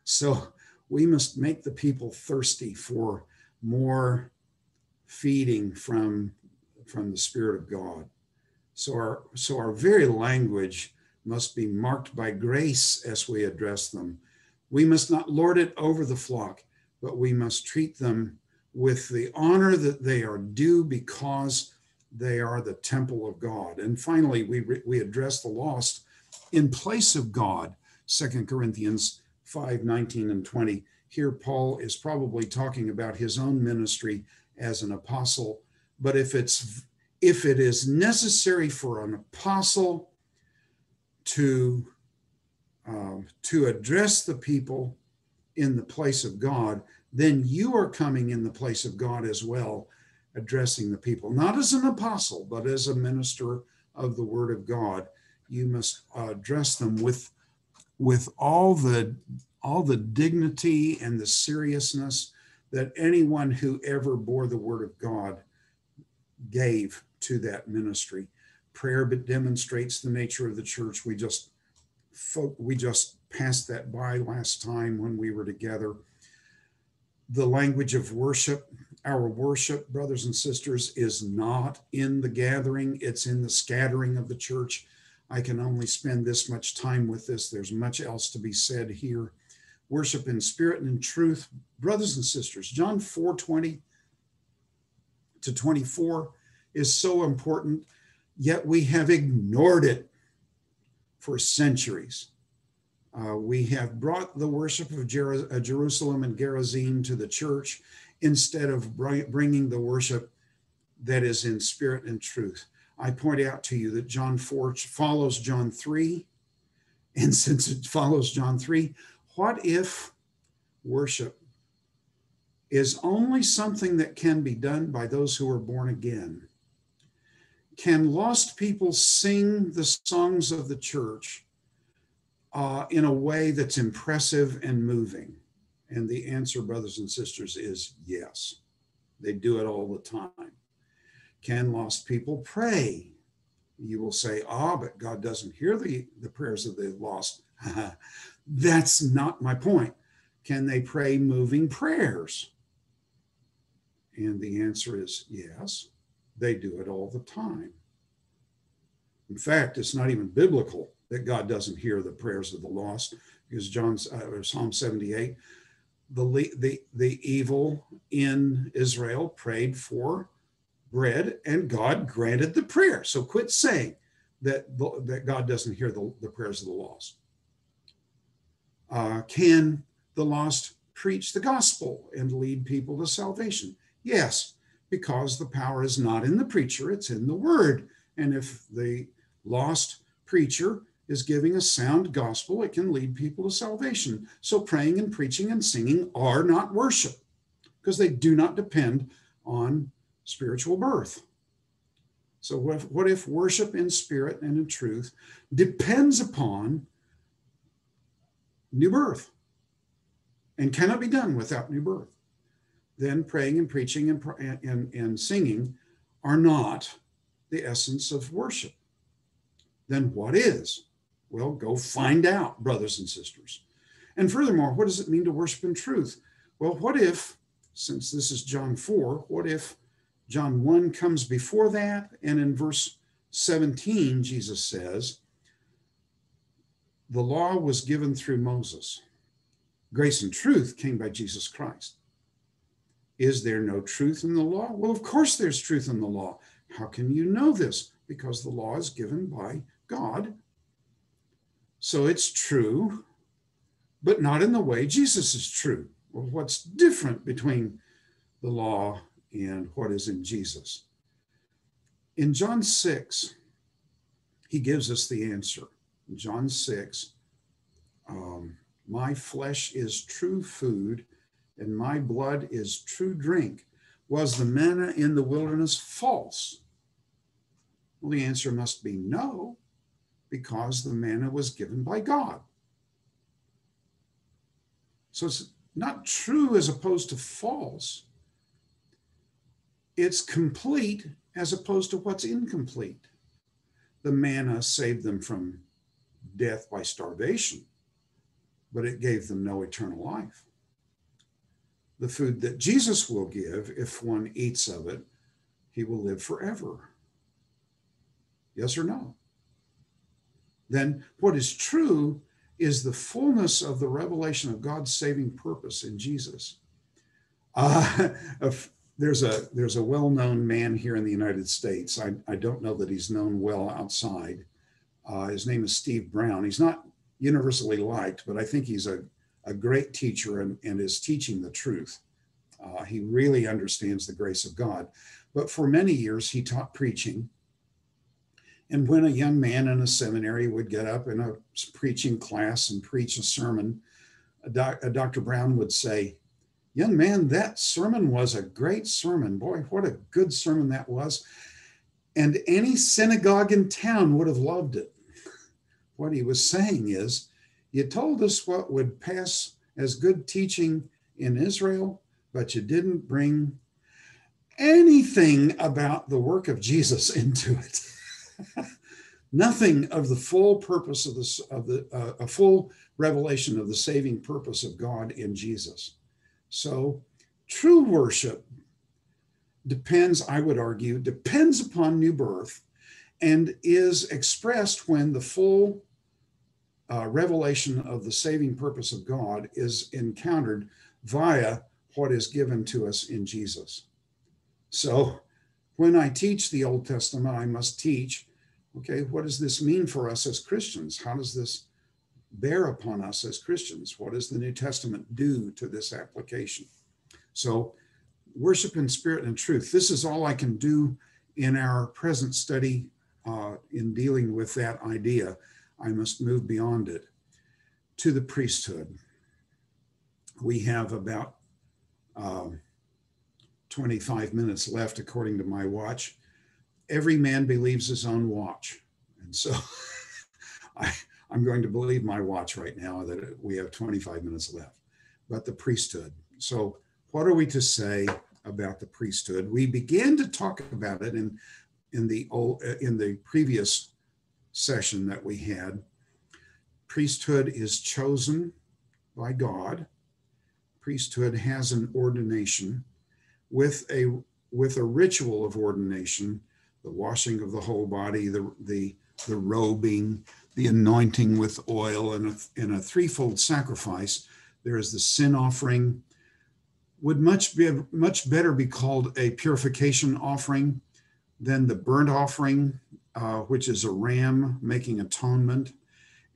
S1: So we must make the people thirsty for more feeding from, from the Spirit of God. So our, so our very language must be marked by grace as we address them. We must not lord it over the flock, but we must treat them with the honor that they are due because they are the temple of God. And finally, we, we address the lost in place of God. Second Corinthians 5, 19, and 20. Here, Paul is probably talking about his own ministry as an apostle, but if it's if it is necessary for an apostle to um, to address the people in the place of God, then you are coming in the place of God as well, addressing the people, not as an apostle, but as a minister of the Word of God. You must address them with with all the all the dignity and the seriousness that anyone who ever bore the word of God gave to that ministry. Prayer demonstrates the nature of the church. We just we just passed that by last time when we were together. The language of worship, our worship, brothers and sisters, is not in the gathering, it's in the scattering of the church. I can only spend this much time with this. There's much else to be said here. Worship in spirit and in truth, brothers and sisters. John 4 20 to 24 is so important, yet we have ignored it for centuries. Uh, we have brought the worship of Jer- uh, Jerusalem and Gerizim to the church instead of bringing the worship that is in spirit and truth. I point out to you that John 4 follows John 3. And since it follows John 3, what if worship is only something that can be done by those who are born again? Can lost people sing the songs of the church uh, in a way that's impressive and moving? And the answer, brothers and sisters, is yes. They do it all the time. Can lost people pray? You will say, ah, but God doesn't hear the, the prayers of the lost. <laughs> That's not my point. Can they pray moving prayers? And the answer is yes, they do it all the time. In fact, it's not even biblical that God doesn't hear the prayers of the lost, because John's uh, Psalm 78, the, the the evil in Israel prayed for bread and God granted the prayer. So quit saying that, the, that God doesn't hear the, the prayers of the lost. Uh, can the lost preach the gospel and lead people to salvation? Yes, because the power is not in the preacher, it's in the word. And if the lost preacher is giving a sound gospel, it can lead people to salvation. So praying and preaching and singing are not worship because they do not depend on spiritual birth. So, what if, what if worship in spirit and in truth depends upon new birth and cannot be done without new birth? Then praying and preaching and, and, and singing are not the essence of worship. Then what is? Well, go find out, brothers and sisters. And furthermore, what does it mean to worship in truth? Well, what if, since this is John 4, what if John 1 comes before that. And in verse 17, Jesus says, The law was given through Moses, grace and truth came by Jesus Christ. Is there no truth in the law? Well, of course, there's truth in the law. How can you know this? Because the law is given by God. So it's true, but not in the way Jesus is true. Well, what's different between the law and what is in Jesus. In John 6, he gives us the answer. In John 6, um, my flesh is true food and my blood is true drink. Was the manna in the wilderness false? Well, the answer must be no, because the manna was given by God. So it's not true as opposed to false it's complete as opposed to what's incomplete. The manna saved them from death by starvation, but it gave them no eternal life. The food that Jesus will give, if one eats of it, he will live forever. Yes or no? Then what is true is the fullness of the revelation of God's saving purpose in Jesus. Uh, <laughs> there's a there's a well-known man here in the United States. I, I don't know that he's known well outside. Uh, his name is Steve Brown. He's not universally liked, but I think he's a, a great teacher and, and is teaching the truth. Uh, he really understands the grace of God. But for many years, he taught preaching. And when a young man in a seminary would get up in a preaching class and preach a sermon, a doc, a Dr. Brown would say, young man, that sermon was a great sermon. Boy, what a good sermon that was. And any synagogue in town would have loved it. <laughs> What he was saying is, you told us what would pass as good teaching in Israel, but you didn't bring anything about the work of Jesus <laughs> into it. <laughs> Nothing of the full purpose of this, of the, uh, a full revelation of the saving purpose of God in Jesus. So, true worship depends, I would argue, depends upon new birth and is expressed when the full uh, revelation of the saving purpose of God is encountered via what is given to us in Jesus. So, when I teach the Old Testament, I must teach okay, what does this mean for us as Christians? How does this bear upon us as Christians? What does the New Testament do to this application? So, worship in spirit and truth. This is all I can do in our present study uh, in dealing with that idea. I must move beyond it to the priesthood. We have about um, 25 minutes left, according to my watch. Every man believes his own watch. And so <laughs> I, I'm going to believe my watch right now that we have 25 minutes left. But the priesthood. So, what are we to say about the priesthood? We began to talk about it in in the old, uh, in the previous session that we had. Priesthood is chosen by God. Priesthood has an ordination with a with a ritual of ordination, the washing of the whole body, the the the robing, the anointing with oil and a, in a threefold sacrifice. There is the sin offering, would much be much better be called a purification offering than the burnt offering, uh, which is a ram making atonement.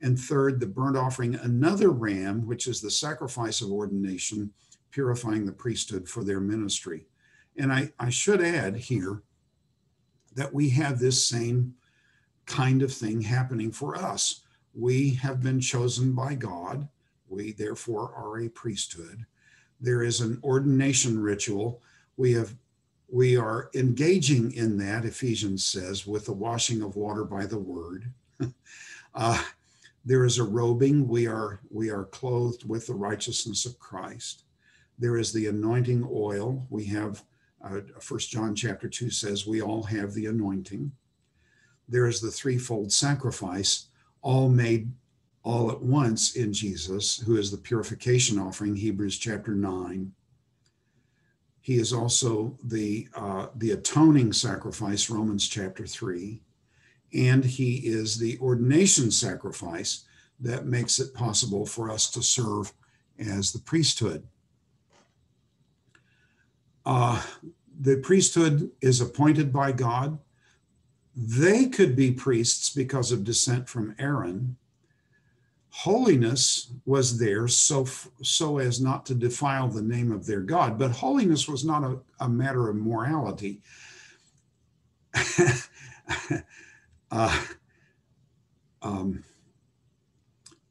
S1: And third, the burnt offering, another ram, which is the sacrifice of ordination, purifying the priesthood for their ministry. And I, I should add here that we have this same kind of thing happening for us. We have been chosen by God. We therefore are a priesthood. There is an ordination ritual. We have we are engaging in that, Ephesians says, with the washing of water by the word. <laughs> uh, there is a robing. We are we are clothed with the righteousness of Christ. There is the anointing oil. We have uh, First John chapter two says we all have the anointing there is the threefold sacrifice, all made all at once in Jesus, who is the purification offering, Hebrews chapter 9. He is also the, uh, the atoning sacrifice, Romans chapter 3. And he is the ordination sacrifice that makes it possible for us to serve as the priesthood. Uh, the priesthood is appointed by God they could be priests because of descent from Aaron. Holiness was there so, so as not to defile the name of their God, but holiness was not a, a matter of morality. <laughs> uh, um,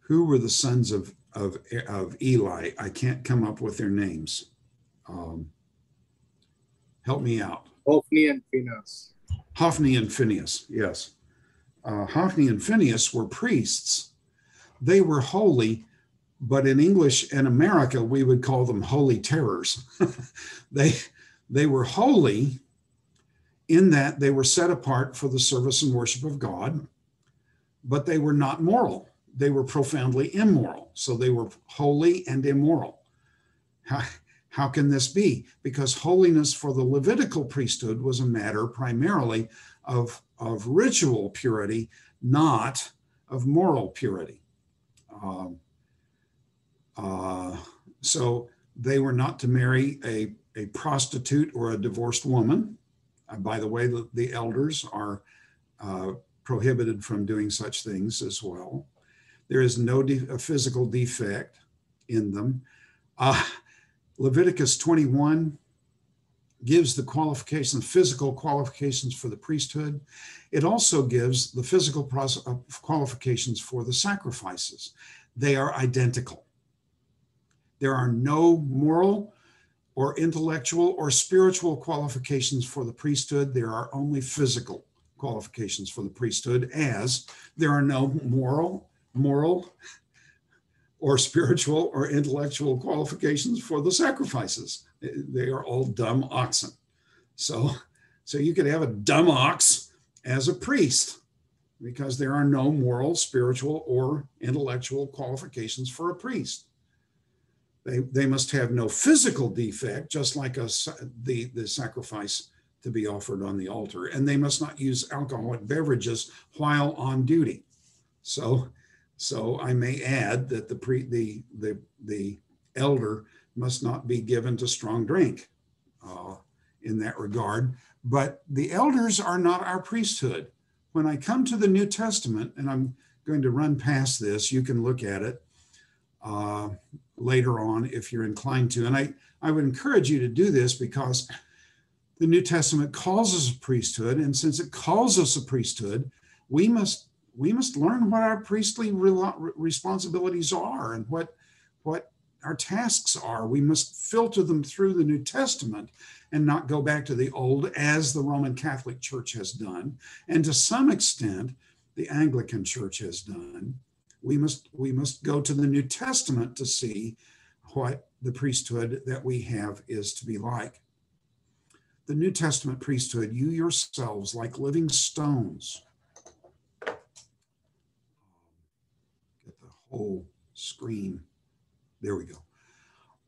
S1: who were the sons of, of, of Eli? I can't come up with their names. Um, help me out.
S2: Ophni and Phinehas.
S1: Hophni and Phinehas, yes. Uh, Hophni and Phinehas were priests. They were holy, but in English and America, we would call them holy terrors. <laughs> they, they were holy in that they were set apart for the service and worship of God, but they were not moral. They were profoundly immoral. So they were holy and immoral. How can this be? Because holiness for the Levitical priesthood was a matter primarily of, of ritual purity, not of moral purity. Um, uh, so they were not to marry a, a prostitute or a divorced woman. Uh, by the way, the, the elders are uh, prohibited from doing such things as well. There is no de- physical defect in them. Uh, Leviticus 21 gives the qualifications, physical qualifications for the priesthood. It also gives the physical uh, qualifications for the sacrifices. They are identical. There are no moral or intellectual or spiritual qualifications for the priesthood. There are only physical qualifications for the priesthood, as there are no moral, moral, or spiritual or intellectual qualifications for the sacrifices. They are all dumb oxen. So, so you could have a dumb ox as a priest because there are no moral, spiritual, or intellectual qualifications for a priest. They, they must have no physical defect, just like a, the, the sacrifice to be offered on the altar. And they must not use alcoholic beverages while on duty. So so I may add that the, pre, the, the, the elder must not be given to strong drink uh, in that regard. But the elders are not our priesthood. When I come to the New Testament, and I'm going to run past this, you can look at it uh, later on if you're inclined to. And I, I would encourage you to do this because the New Testament calls us a priesthood. And since it calls us a priesthood, we must we must learn what our priestly re- responsibilities are and what what our tasks are. We must filter them through the New Testament and not go back to the old as the Roman Catholic Church has done, and to some extent, the Anglican Church has done. We must we must go to the New Testament to see what the priesthood that we have is to be like. The New Testament priesthood, you yourselves, like living stones, whole screen. There we go.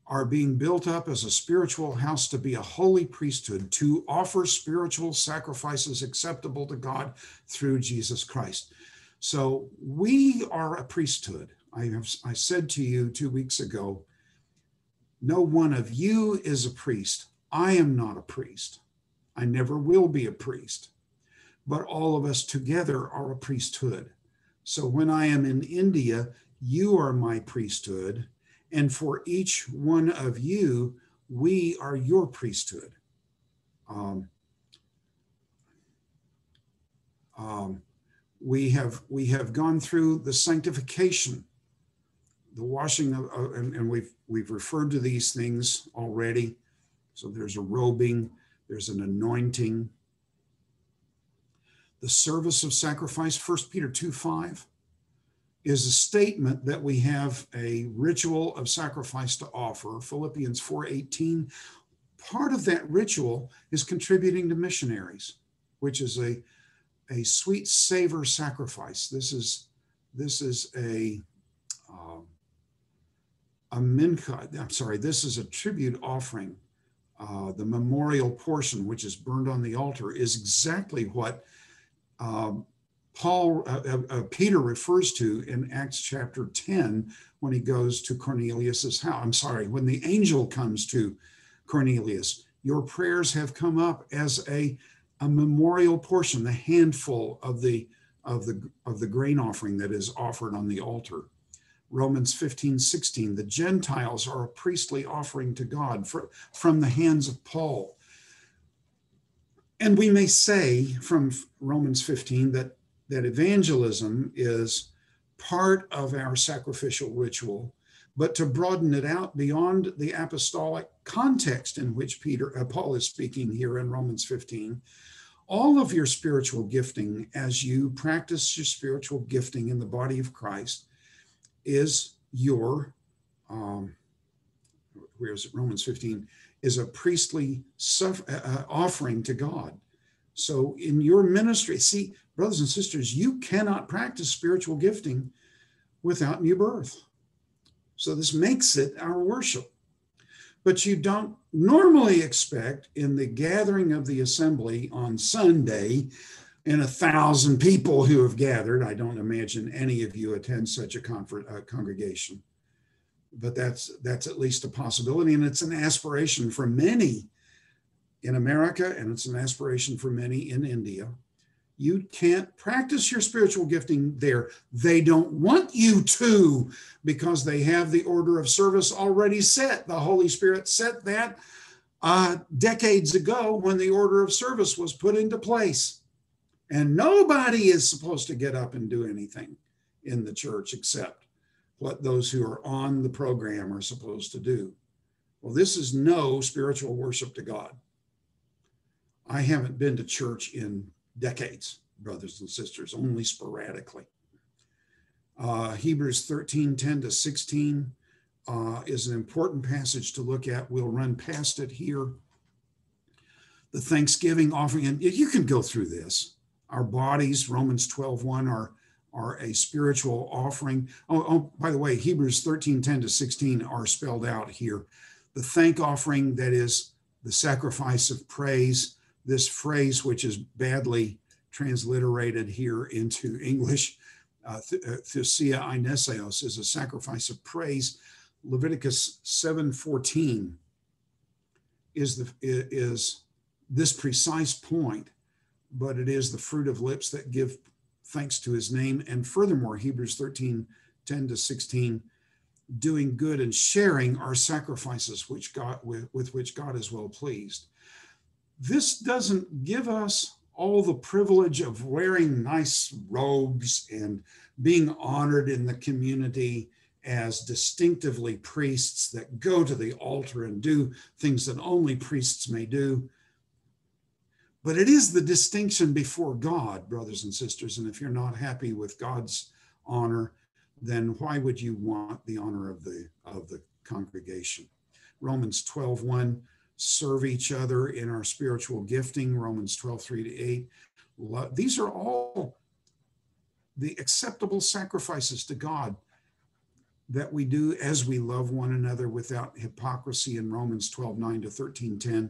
S1: Are being built up as a spiritual house to be a holy priesthood, to offer spiritual sacrifices acceptable to God through Jesus Christ. So we are a priesthood. I, have, I said to you two weeks ago, no one of you is a priest. I am not a priest. I never will be a priest. But all of us together are a priesthood. So when I am in India, you are my priesthood, and for each one of you, we are your priesthood. Um, um, we have we have gone through the sanctification, the washing of, uh, and, and we've we've referred to these things already. So there's a robing, there's an anointing, the service of sacrifice. First Peter two five is a statement that we have a ritual of sacrifice to offer philippians 4.18 part of that ritual is contributing to missionaries which is a, a sweet savor sacrifice this is this is a uh, a mincha i'm sorry this is a tribute offering uh, the memorial portion which is burned on the altar is exactly what um, Paul uh, uh, uh, Peter refers to in Acts chapter 10 when he goes to Cornelius's house. I'm sorry, when the angel comes to Cornelius, your prayers have come up as a, a memorial portion, the handful of the of the of the grain offering that is offered on the altar. Romans 15, 16, the Gentiles are a priestly offering to God for, from the hands of Paul. And we may say from Romans 15 that that evangelism is part of our sacrificial ritual, but to broaden it out beyond the apostolic context in which Peter uh, Paul is speaking here in Romans 15. All of your spiritual gifting, as you practice your spiritual gifting in the body of Christ, is your um, where's it? Romans 15 is a priestly uh, uh, offering to God. So in your ministry, see, brothers and sisters, you cannot practice spiritual gifting without new birth. So this makes it our worship. But you don't normally expect in the gathering of the assembly on Sunday in a thousand people who have gathered. I don't imagine any of you attend such a, a congregation, but that's that's at least a possibility, and it's an aspiration for many in America, and it's an aspiration for many in India you can't practice your spiritual gifting there. They don't want you to because they have the order of service already set. The Holy Spirit set that uh, decades ago when the order of service was put into place. And nobody is supposed to get up and do anything in the church except what those who are on the program are supposed to do. Well, this is no spiritual worship to God. I haven't been to church in decades, brothers and sisters, only sporadically. Uh, Hebrews 13 10 to 16 uh, is an important passage to look at. We'll run past it here. The thanksgiving offering, and you can go through this. Our bodies, Romans 12 1, are, are a spiritual offering. Oh, oh, by the way, Hebrews 13 10 to 16 are spelled out here. The thank offering, that is the sacrifice of praise this phrase, which is badly transliterated here into English, uh, uh Thesia Ineseos is a sacrifice of praise. Leviticus 7:14 is is this precise point, but it is the fruit of lips that give thanks to his name. And furthermore, Hebrews 13, 10 to 16, doing good and sharing are sacrifices which God with, with which God is well pleased this doesn't give us all the privilege of wearing nice robes and being honored in the community as distinctively priests that go to the altar and do things that only priests may do. But it is the distinction before God, brothers and sisters. And if you're not happy with God's honor, then why would you want the honor of the, of the congregation? Romans 12, 1 serve each other in our spiritual gifting, Romans 12, 3 to 8. Love, these are all the acceptable sacrifices to God that we do as we love one another without hypocrisy in Romans 12, 9 to 13, 10,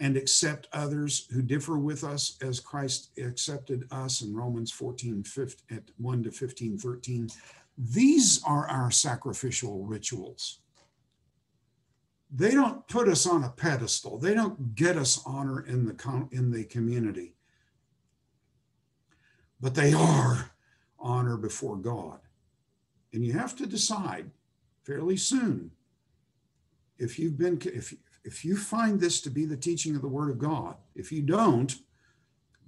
S1: and accept others who differ with us as Christ accepted us in Romans 14, 15, at 1 to 15, 13. These are our sacrificial rituals they don't put us on a pedestal. They don't get us honor in the in the community. But they are honor before God. And you have to decide fairly soon if you've been if if you find this to be the teaching of the word of God. If you don't,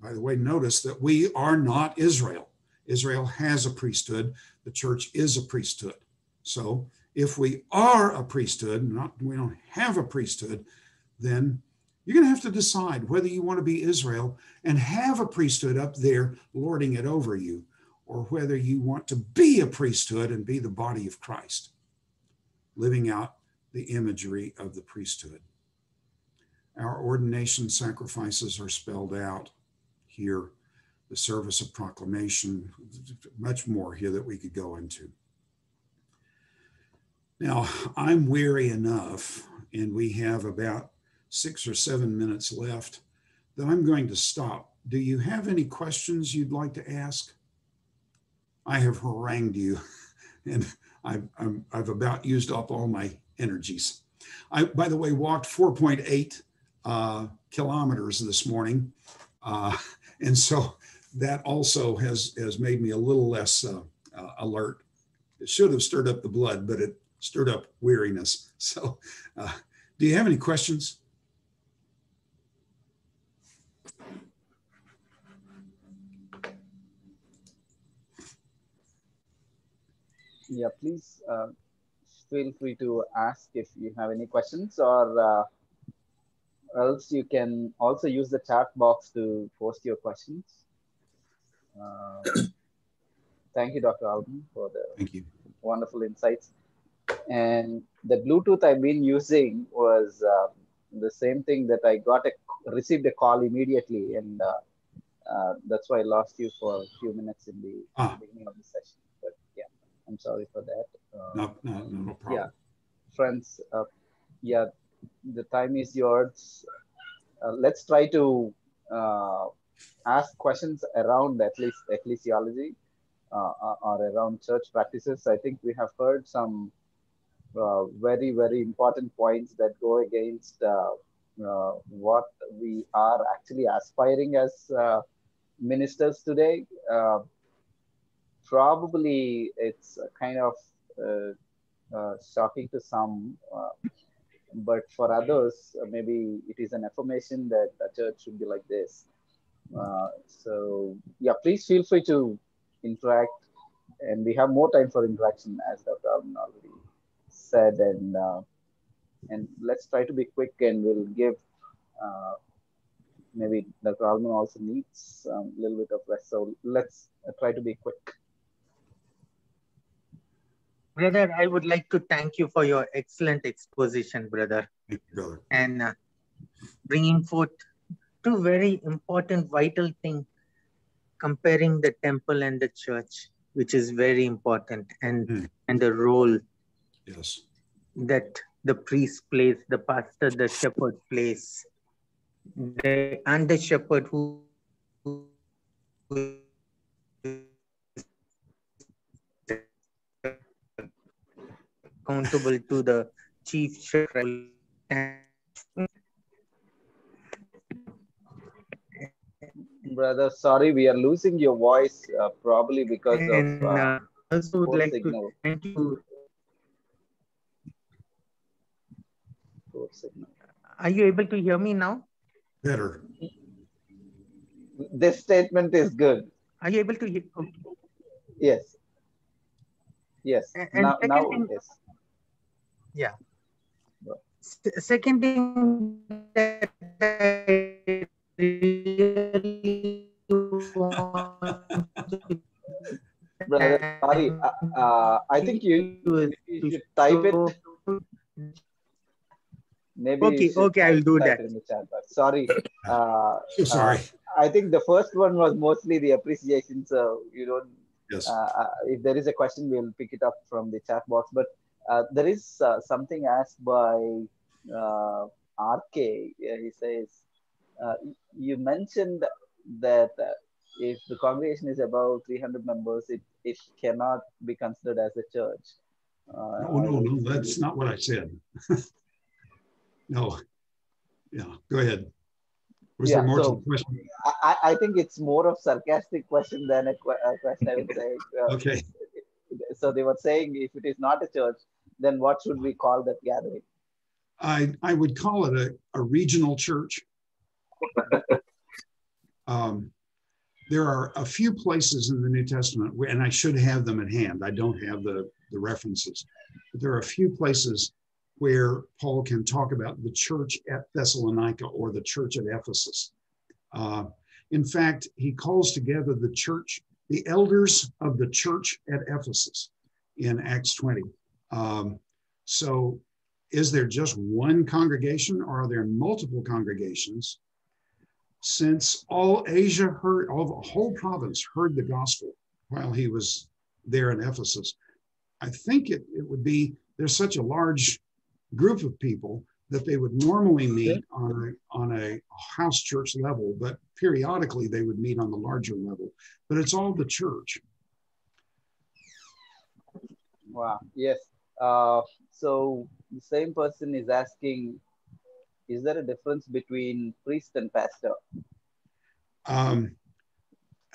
S1: by the way, notice that we are not Israel. Israel has a priesthood, the church is a priesthood. So if we are a priesthood, not we don't have a priesthood, then you're going to have to decide whether you want to be Israel and have a priesthood up there lording it over you, or whether you want to be a priesthood and be the body of Christ, living out the imagery of the priesthood. Our ordination sacrifices are spelled out here, the service of proclamation, much more here that we could go into. Now, I'm weary enough, and we have about six or seven minutes left, that I'm going to stop. Do you have any questions you'd like to ask? I have harangued you, <laughs> and I've, i have about used up all my energies. I, by the way, walked 4.8 uh, kilometers this morning, uh, <laughs> and so that also has has made me a little less uh, uh alert. It should have stirred up the blood, but it stirred up weariness. <laughs> So, uh, do you have any questions?
S2: Yeah, please uh, feel free to ask if you have any questions or uh, else you can also use the chat box to post your questions. Uh, <coughs> thank you, Dr. Allman, for the wonderful insights. And the Bluetooth I've been using was um, the same thing that I got a, received a call immediately, and uh, uh, that's why I lost you for a few minutes in the ah. beginning of the session. But yeah, I'm sorry for that. Um, no, no, no problem. Yeah, friends. Uh, yeah, the time is yours. Uh, let's try to uh, ask questions around at least ecclesiology uh, or around church practices. I think we have heard some uh, very, very important points that go against uh, uh what we are actually aspiring as uh, ministers today. Uh, probably it's kind of shocking to some, but for others, maybe it is an affirmation that a church should be like this. so, yeah, please feel free to interact and we have more time for interaction as Dr. Allman already said, and uh, and let's try to be quick, and we'll give uh, maybe Dr. Allman also needs a um, little bit of rest. So let's try to be quick. Brother, I would like to thank you for your excellent exposition, brother,
S4: and uh, bringing forth two very important, vital thing, comparing the temple and the church, which is very important, and mm. and the role Yes. That the priest plays, the pastor,
S2: the shepherd plays,
S4: the, and the shepherd who, who accountable to the chief shepherd
S2: brother sorry we are losing your voice uh, probably because and, of uh, uh
S4: also would like signal. to thank you poor signal. Are you able to hear me now? Better. This
S2: statement is good. Are you able to hear? Okay. Oh. Yes. Yes. And, now, second now thing, yes. Yeah. No.
S4: Second thing that I really
S5: want
S2: Brother, sorry. Uh, uh, I think you, <laughs> you should type it. Maybe okay, okay, I will do that. Chat, sorry. <coughs> Oh, uh, sorry. Uh, I think the first one was mostly the appreciation. So uh, you don't. Yes. Uh, uh, if there is a question, we'll pick it up from the chat box. But uh, there is something asked by RK. He says, "You mentioned that if the congregation is above 300 members, it it cannot be considered as a church." Uh, oh no, no, that's not what I
S1: said. <laughs> no. Yeah, go ahead. Was yeah, there more so, to the
S2: question? I, I think it's more of sarcastic question than a, a question, I would say. Uh, okay. So they were saying if it is not a church, then what should we call that gathering?
S1: I, I would call it a, a regional church. <laughs> um, there are a few places in the New Testament, and I should have them at hand. I don't have the, the references. But there are a few places where Paul can talk about the church at Thessalonica or the church at Ephesus. Uh, in fact, he calls together the church, the elders of the church at Ephesus in Acts 20. Um, so, is there just one congregation or are there multiple congregations? Since all Asia heard, all the whole province heard the gospel while he was there in Ephesus, I think it, it would be there's such a large group of people that they would normally meet on a, on a house church level, but periodically they would meet on the larger level. But it's all the church.
S2: Wow. Yes. Uh, so the same person is asking, is there a difference between priest and pastor?
S1: Um, <laughs>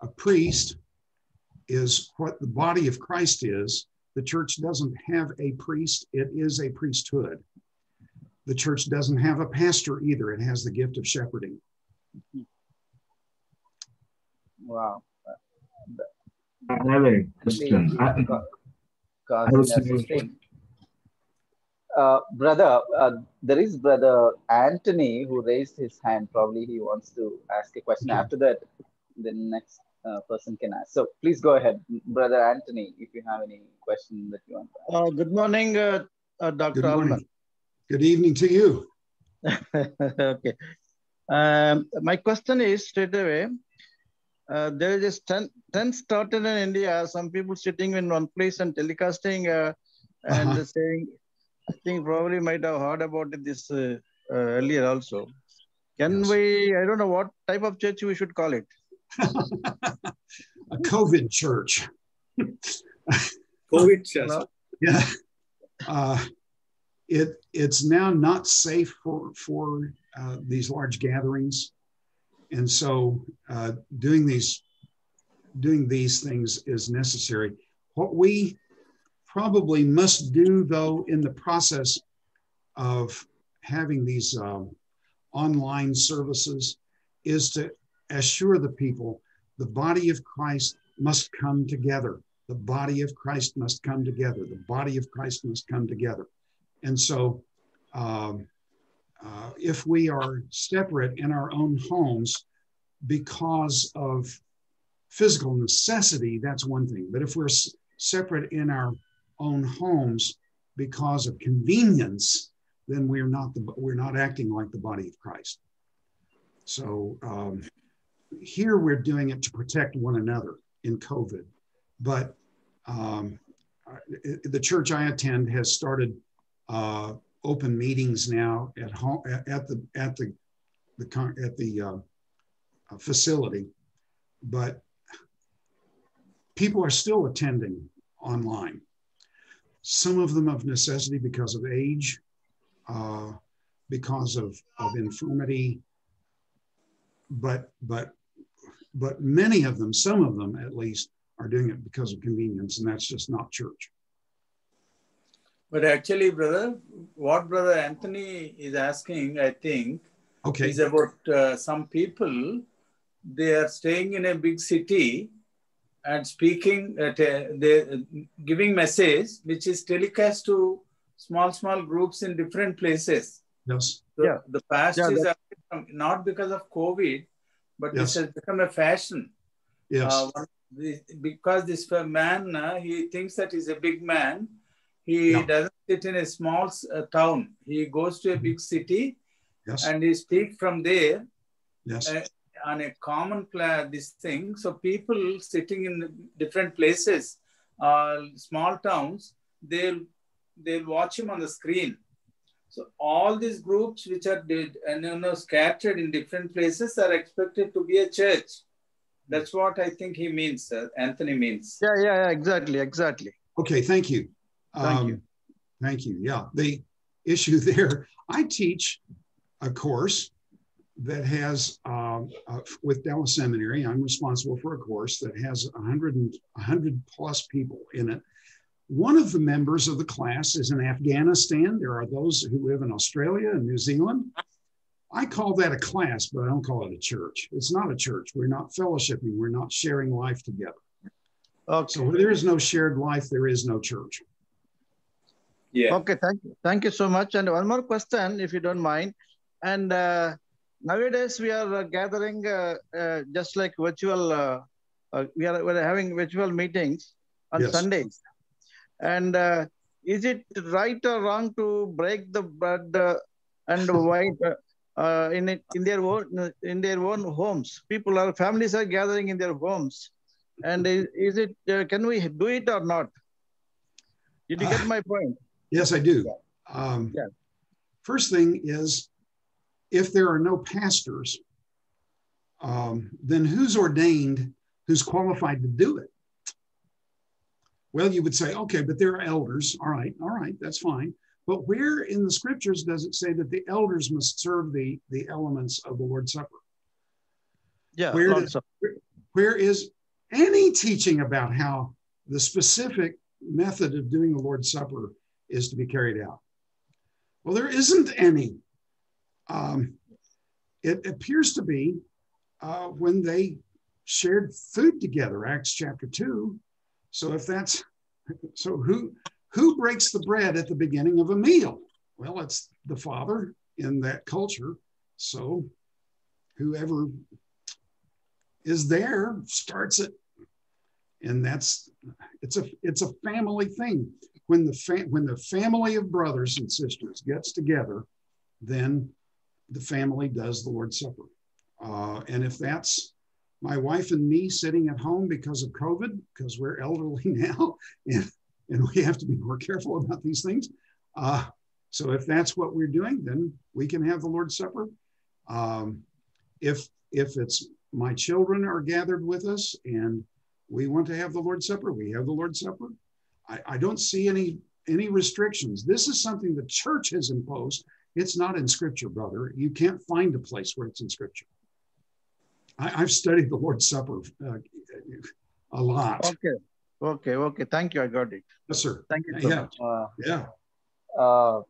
S1: a priest is what the body of Christ is, the church doesn't have a priest, it is a priesthood. The church doesn't have a pastor either, it has the gift of shepherding.
S2: Wow. Another question. Uh, brother, uh, there is brother Anthony who raised his hand. Probably he wants to ask a question. After that, the next uh, person can ask. So please go ahead, Brother Anthony, if you have
S6: any question that you want to ask. Uh, good morning, uh, Dr. Uh, good, morning. good evening to you. <laughs> okay. Um, my question is straight away. Uh, there is a tent started in India. Some people sitting in one place and telecasting and -huh. saying, I think probably might have heard about it this earlier also. Can yes. we, I don't know what type of church we should call it. <laughs> a COVID church. <laughs>
S1: COVID church. Yeah. Uh, it, it's now not safe for, for uh, these large gatherings. And so uh, doing these doing these things is necessary. What we probably must do though in the process of having these um, online services is to assure the people the body of Christ must come together. The body of Christ must come together. The body of Christ must come together. And so, um, uh, if we are separate in our own homes because of physical necessity, that's one thing. But if we're s- separate in our own homes because of convenience, then we're not the, we're not acting like the body of Christ. So um, here we're doing it to protect one another in COVID. But um, uh, the church I attend has started uh, open meetings now at home at the at the, the at the um, uh, facility, but people are still attending online. Some of them of necessity because of age, uh, because of, of infirmity, but but but many of them, some of them at least, are doing it because of convenience, and that's just not church.
S4: But actually, brother, what brother Anthony is asking, I think, okay. is about uh, some people. They are staying in a big city and speaking at a, they giving message which is telecast to small small groups in different places. Yes. So yeah. The past yeah, is not because of COVID, but yes. this has become a fashion. Yes. Uh, because this man, uh, he thinks that he's a big man. He yeah. doesn't sit in a small uh, town. He goes to a big mm-hmm. city yes. and he speaks from there yes. Uh, on a common this thing. So people sitting in different places, uh, small towns, they'll, they'll watch him on the screen so all these groups which are did and you know scattered in different places are expected to be a church. That's what I think he means, uh, Anthony means. Yeah, yeah, yeah, exactly, exactly.
S1: Okay, thank you. Thank um, you. Thank you. Yeah, the issue <laughs> there. I teach a course that has um, uh, with Dallas Seminary. I'm responsible for a course that has 100 100 plus people in it one of the members of the class is in Afghanistan. There are those who live in Australia and New Zealand. I call that a class, but I don't call it a church. It's not a church. We're not fellowshipping. We're not sharing life together. Okay. So there is no shared life, there is no church.
S6: Yeah. Okay. Thank you. Thank you so much. And one more question, if you don't mind. And uh, nowadays we are uh, gathering uh, uh just like virtual. Uh, uh, we are we're having virtual meetings on yes. Sundays. And uh, is it right or wrong to break the bread uh, and white uh, uh in in their own in their own homes? People are families are gathering in their homes, and is, is it uh, can we do it or not? Did you get my point? Yes, I do. Yeah. Um, yeah. First
S1: thing is, if there are no pastors, um, then who's ordained, who's qualified to do it? Well, you would say, okay, but there are elders. All right, all right, that's fine. But where in the scriptures does it say that the elders must serve the, the elements of the Lord's Supper? Yeah, where, where is any teaching about how the specific method of doing the Lord's Supper is to be carried out? Well, there isn't any. Um, it appears to be uh, when they shared food together, Acts chapter 2, so if that's so, who who breaks the bread at the beginning of a meal? Well, it's the father in that culture. So whoever is there starts it, and that's it's a it's a family thing. When the fa- when the family of brothers and sisters gets together, then the family does the Lord's Supper. Uh, and if that's my wife and me sitting at home because of COVID, because we're elderly <laughs> now and, and we have to be more careful about these things. Uh, so if that's what we're doing, then we can have the Lord's Supper. Um, if if it's my children are gathered with us and we want to have the Lord's Supper, we have the Lord's Supper. I, I don't see any any restrictions. This is something the church has imposed. It's not in Scripture, brother. You can't find a place where it's in Scripture. I, have studied the Lord's Supper uh, a lot.
S6: Okay, okay, okay. Thank you. I got it. Yes, sir. Thank you. So yeah, uh, yeah, uh,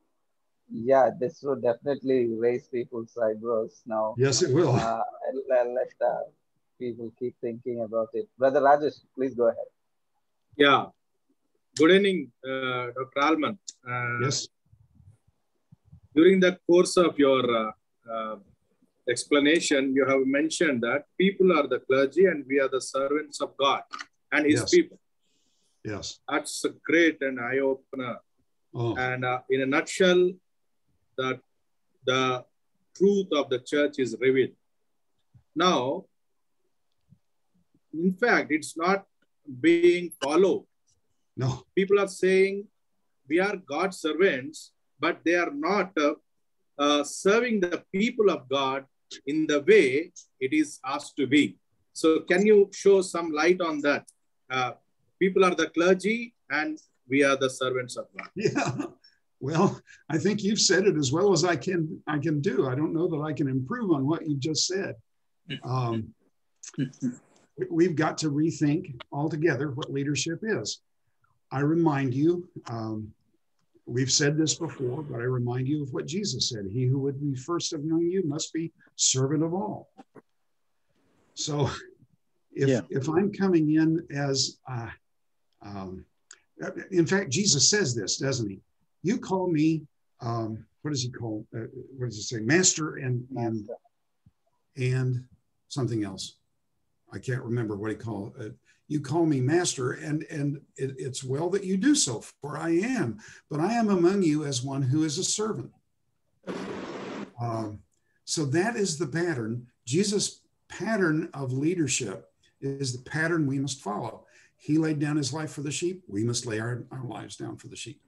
S6: yeah. This will
S2: definitely raise people's eyebrows now. Yes, it will. Uh, let will uh, people keep thinking about it. Brother Rajesh, please go ahead.
S3: Yeah.
S4: Good evening, uh, Dr. Allman. Uh, yes. During the course of your explanation, you have mentioned that people are the clergy and we are the servants of God and His yes. people. Yes. That's a great and eye opener. Oh. And uh, in a nutshell, that the truth of the church is revealed. Now, in fact, it's not being followed. No. People are saying we are God's servants, but they are not uh, uh, serving the people of God in the way it is asked to be. So can you show some light on that? Uh, people are the clergy and we are the servants of
S1: God. Yeah. Well, I think you've said it as well as I can I can do. I don't know that I can improve on what you just said. Um, we've got to rethink altogether what leadership is. I remind you, um, We've said this before, but I remind you of what Jesus said He who would be first among you must be servant of all. So if, yeah. if I'm coming in as, uh, um, in fact, Jesus says this, doesn't he? You call me, um, what does he call, uh, what does he say, master and, and, and something else. I can't remember what he called it. Uh, you call me master, and, and it, it's well that you do so, for I am, but I am among you as one who is a servant. Um, so that is the pattern. Jesus' pattern of leadership is the pattern we must follow. He laid down his life for the sheep. We must lay our, our lives down for the sheep.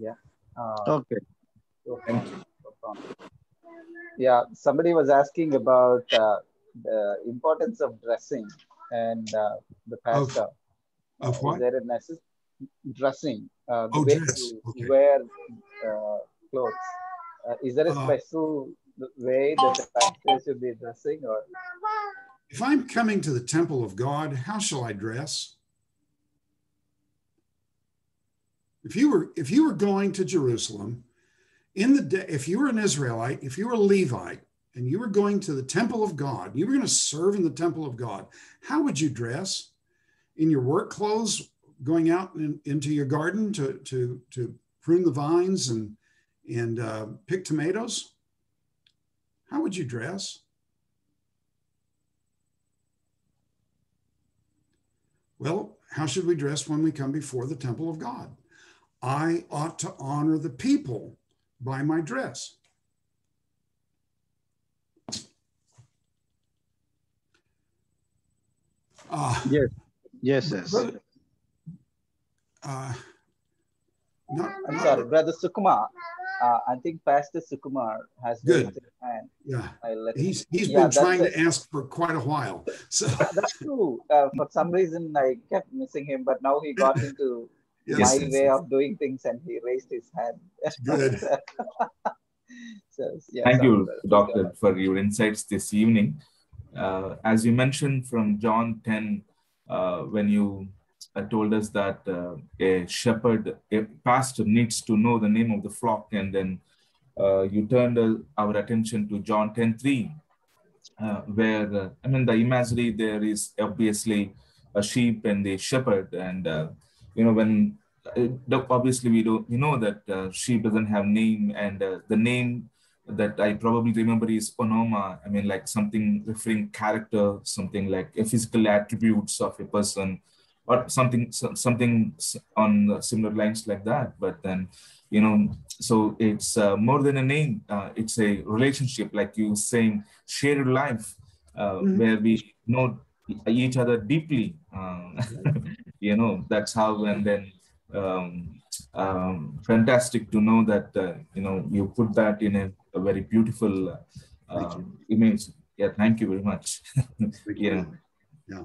S2: Yeah. Uh, okay. So thank you. Yeah. Somebody was asking about uh, the uh, importance of dressing and uh, the pastor. Of, of what? Is there a necess- dressing? Uh, oh, way dress. okay. wear uh, clothes. Uh, is there a uh. special way that the pastor should be dressing? Or
S1: if I'm coming to the temple of God, how shall I dress? If you were if you were going to Jerusalem in the day, if you were an Israelite, if you were a Levite, and you were going to the temple of God, you were going to serve in the temple of God, how would you dress? In your work clothes, going out in, into your garden to, to, to prune the vines and, and uh, pick tomatoes? How would you dress? Well, how should we dress when we come before the temple of God? I ought to honor the people by my dress.
S2: Yes,
S6: yes, yes. Brother,
S2: uh, no, I'm sorry, Brother Sukumar. Uh, I think Pastor Sukumar has good. Yeah, he's he's yeah, been trying to
S1: ask for quite a while.
S2: So that's true. Uh, for some reason, I kept missing him, but now he got <laughs> into yes, my way of doing things, and he raised his hand. Good. <laughs> so, yeah, Thank you,
S3: Doctor, for your insights this evening. Uh, as you mentioned from John 10, uh, when you uh, told us that uh, a shepherd, a pastor needs to know the name of the flock, and then uh, you turned uh, our attention to John 10 3, uh, where I mean, the imagery there is obviously a sheep and the shepherd, and you know, when obviously we don't, you know, that sheep doesn't have name, and the name that I probably remember is onoma. I mean, like something referring character, something like physical attributes of a person, or something something on similar lines like that. But then, you know, so it's uh, more than a name. Uh, it's a relationship, like you saying, shared life, uh, mm-hmm. where we know each other deeply. Uh, <laughs> you know, that's how. And then um, um, fantastic to know that uh, you know you put that in a, a very beautiful uh, uh image. Yeah, thank you very much. <laughs> yeah, yeah,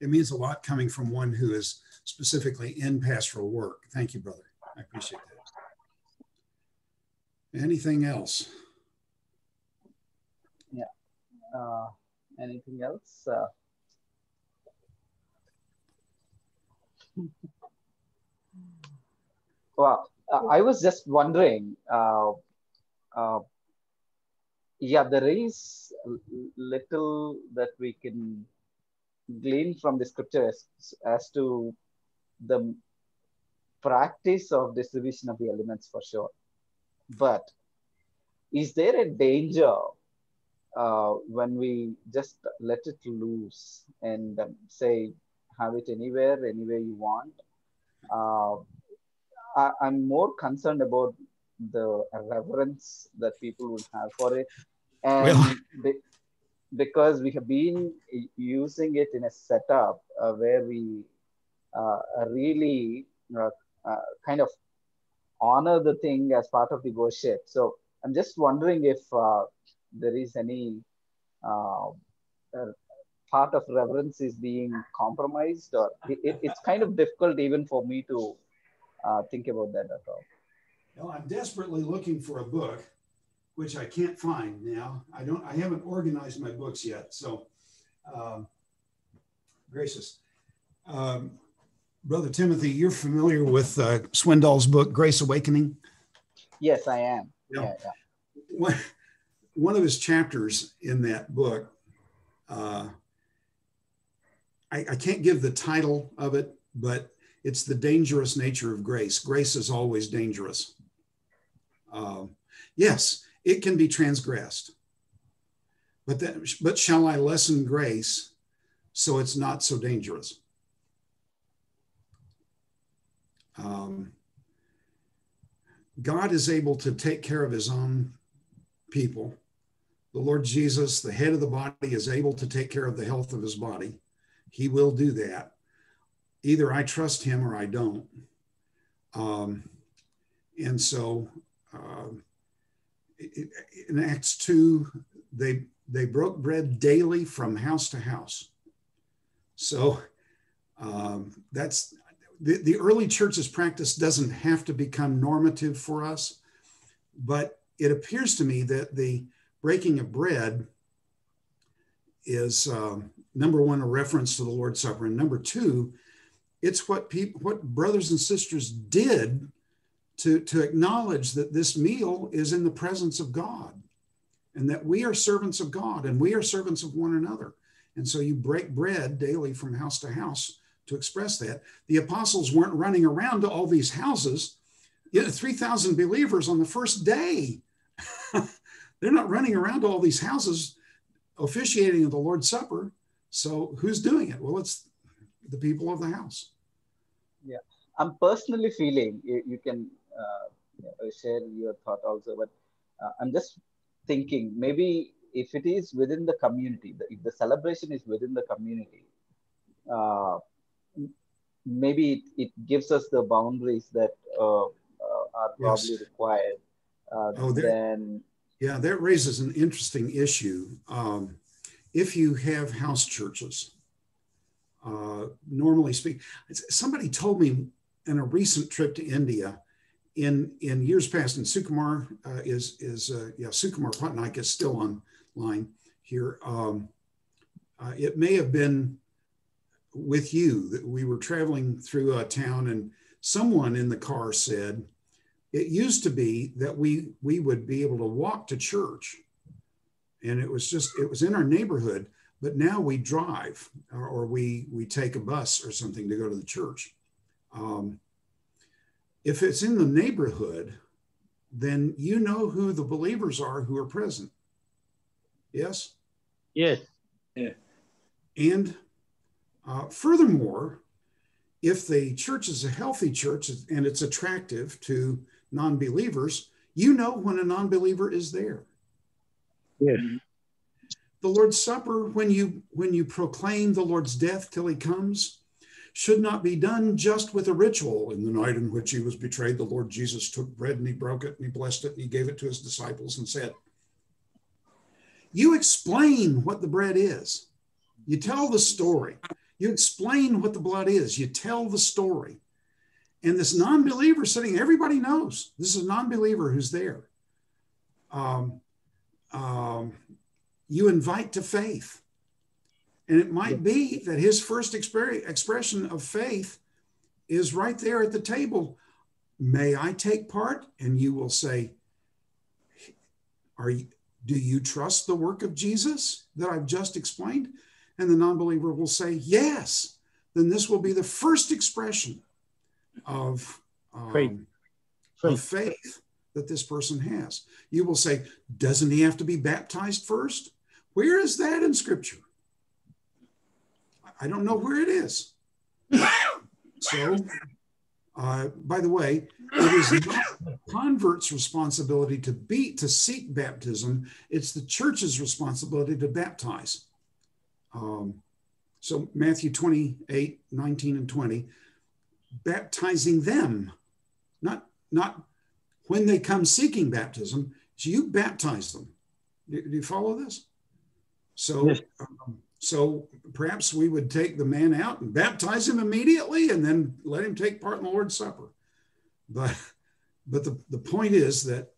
S3: it means a
S1: lot coming from one who is specifically in pastoral work. Thank you, brother. I appreciate that. Anything else?
S2: Yeah. Uh, anything else? Uh, <laughs> Well, uh, I was just wondering. Uh, uh, yeah, there is little that we can glean from the scripture as, as to the practice of distribution of the elements for sure. But is there a danger uh, when we just let it loose and um, say, have it anywhere, anywhere you want? Uh, I, am more concerned about the reverence that people would have for it, and be, because we have been using it in a setup uh, where we uh, really uh, uh, kind of honor the thing as part of the worship. So I'm just wondering if uh, there is any part of reverence is being compromised or it, it's kind of difficult even for me to uh, think about that at all?
S1: Well, I'm desperately looking for a book, which I can't find now. I don't. I haven't organized my books yet. So, um, gracious, um, brother Timothy, you're familiar with uh, Swindoll's book Grace Awakening.
S2: Yes, I am.
S1: Yeah. yeah, yeah. One, one of his chapters in that book. Uh, I, I can't give the title of it, but it's the dangerous nature of grace. Grace is always dangerous. Uh, yes, it can be transgressed. But, that, but shall I lessen grace so it's not so dangerous? Um, God is able to take care of his own people. The Lord Jesus, the head of the body, is able to take care of the health of his body. He will do that either I trust him or I don't. Um, and so uh, in Acts 2, they, they broke bread daily from house to house. So um, that's the, the early church's practice doesn't have to become normative for us, but it appears to me that the breaking of bread is um, number one, a reference to the Lord's Supper, and number two, it's what people, what brothers and sisters did to, to acknowledge that this meal is in the presence of God and that we are servants of God and we are servants of one another. And so you break bread daily from house to house to express that. The apostles weren't running around to all these houses. You know, 3,000 believers on the first day. <laughs> They're not running around to all these houses officiating at the Lord's Supper. So who's doing it? Well, it's the people of the house.
S2: I'm personally feeling you, you can uh, share your thought also, but uh, I'm just thinking maybe if it is within the community, if the celebration is within the community, uh, maybe it, it, gives us the boundaries that uh, uh, are probably yes. required. Uh, oh, then, yeah,
S1: that raises an interesting issue. Um, if you have house churches, uh, normally speak. Somebody told me in a recent trip to India, in in years past, and Sukumar uh, is is uh, yeah Sukumar Patnaik is still online here. Um, uh, it may have been with you that we were traveling through a town, and someone in the car said, "It used to be that we we would be able to walk to church, and it was just it was in our neighborhood, but now we drive or, or we we take a bus or something to go to the church." Um, if it's in the neighborhood, then you know who the believers are who are present. Yes? Yes. Yeah. And uh, furthermore, if the church is a healthy church and it's attractive to non believers, you know when a non believer is there. Yes. The Lord's Supper, when you when you proclaim the Lord's death till he comes, should not be done just with a ritual. In the night in which he was betrayed, the Lord Jesus took bread and he broke it and he blessed it and he gave it to his disciples and said, You explain what the bread is. You tell the story. You explain what the blood is. You tell the story. And this non believer sitting, everybody knows this is a non believer who's there. Um, um, you invite to faith. And it might be that his first expression of faith is right there at the table. May I take part? And you will say, Are you, do you trust the work of Jesus that I've just explained? And the non believer will say, Yes. Then this will be the first expression of, um, faith. faith. of faith that this person has. You will say, Doesn't he have to be baptized first? Where is that in scripture? I don't know where it is. <laughs> so, uh, by the way, it is not the convert's responsibility to be to seek baptism. It's the church's responsibility to baptize. Um, so Matthew 28, 19 and 20, baptizing them, not not when they come seeking baptism, so you baptize them. Do, do you follow this? So um, so perhaps we would take the man out and baptize him immediately and then let him take part in the Lord's Supper. But but the, the point is that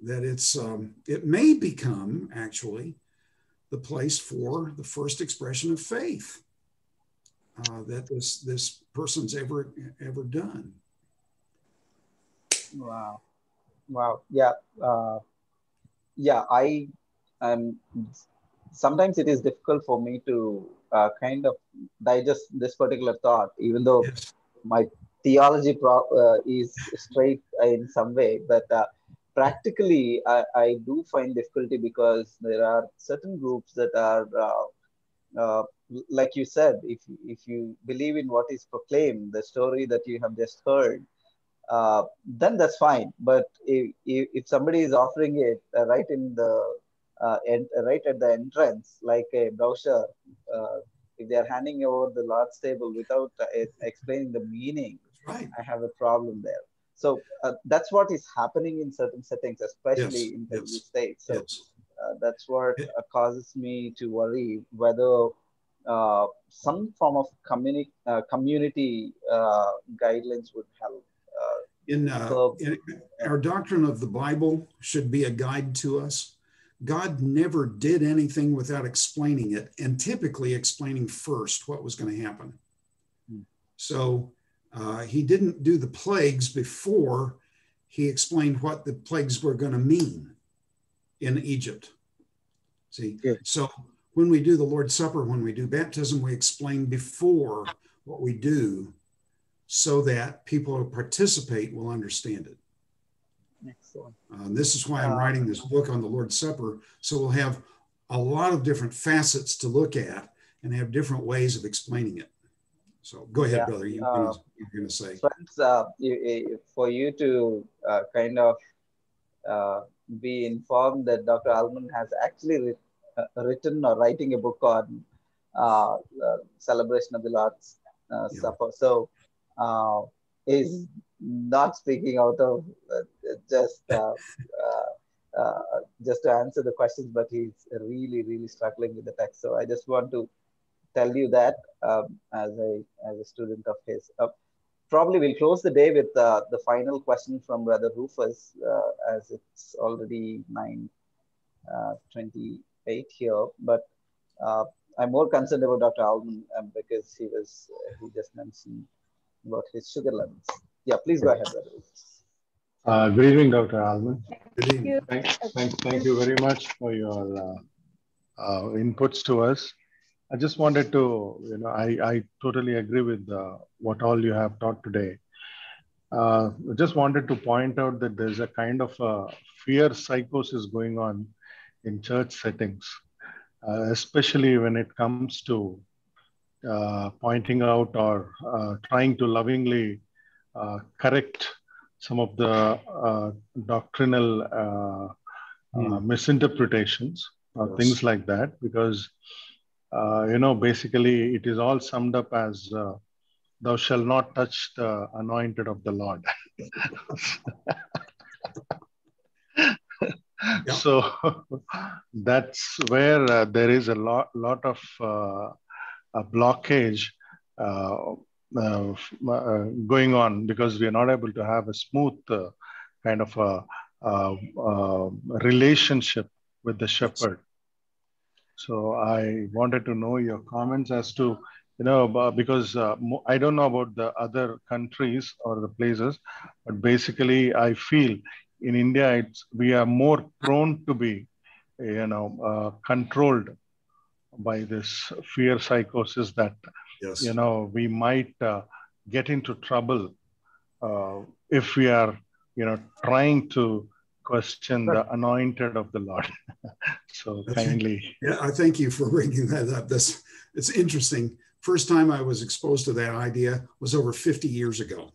S1: that it's um, it may become actually the place for the first expression of faith uh, that this this person's ever ever done.
S2: Wow, wow, yeah, uh, yeah. I am um, sometimes it is difficult for me to uh, kind of digest this particular thought, even though yes. my theology pro- uh, is straight in some way. But uh, practically, I, I, do find difficulty because there are certain groups that are, uh, uh, like you said, if if you believe in what is proclaimed, the story that you have just heard. Uh, then that's fine, but if, if, if somebody is offering it right in the uh, right at the entrance, like a brochure. Uh, if they are handing over the large table without uh, explaining the meaning, right. I have a problem there. So uh, that's what is happening in certain settings, especially yes, in the yes, states. So yes. uh, that's what uh, causes me to worry whether uh, some form of communi- community guidelines would help. In, in,
S1: our doctrine of the Bible should be a guide to us. God never did anything without explaining it and typically explaining first what was going to happen. Hmm. So uh, he didn't do the plagues before he explained what the plagues were going to mean in Egypt. See, Good. so when we do the Lord's Supper, when we do baptism, we explain before what we do so that people who participate will understand it. Excellent. Um, this is why I'm uh, writing this book on the Lord's Supper. So we'll have a lot of different facets to look at and have different ways of explaining it.
S2: So go ahead, yeah. brother. You, are going to say. Friends, uh, for you to uh, kind of uh, be informed that Dr. Allman has actually written or writing a book on celebration of the Lord's yeah. Supper. So is not speaking out of uh, just uh, uh, uh, just to answer the questions, but he's really really struggling with the text. So I just want to tell you that um, as a as a student of his. Uh, probably we'll close the day with uh, the final question from Brother Rufus, as it's already nine twenty-eight here, but. I'm more concerned about Dr. Allman um, because he was he just mentioned about his sugar levels. Yeah, please go ahead.
S5: Uh, good evening, Dr. Allman. Good evening. Thank, thank, thank you very much for your uh, uh, inputs to us. I just wanted to, you know, I, I totally agree with uh, what all you have taught today. Uh, I just wanted to point out that there's a kind of a uh, fear psychosis going on in church settings, especially when it comes to pointing out or trying to lovingly uh, correct some of the uh, doctrinal mm. misinterpretations or yes. things like that because you know basically it is all summed up as thou shall not touch the anointed of the lord <laughs> so that's where uh, there is a lot lot of uh, blockage uh, uh, uh, going on because we are not able to have a smooth uh, kind of a, relationship with the shepherd. So I wanted to know your comments as to, you know, because uh, I don't know about the other countries or the places, but basically I feel in India, it's, we are more prone to be, you know, controlled by this fear psychosis that yes. you know, we might uh, get into trouble uh, if we are, you know, trying to question the anointed of the Lord. <laughs> so kindly. Think,
S1: yeah, I thank you for <laughs> bringing that up. This it's interesting. First time I was exposed to that idea was over 50 years ago.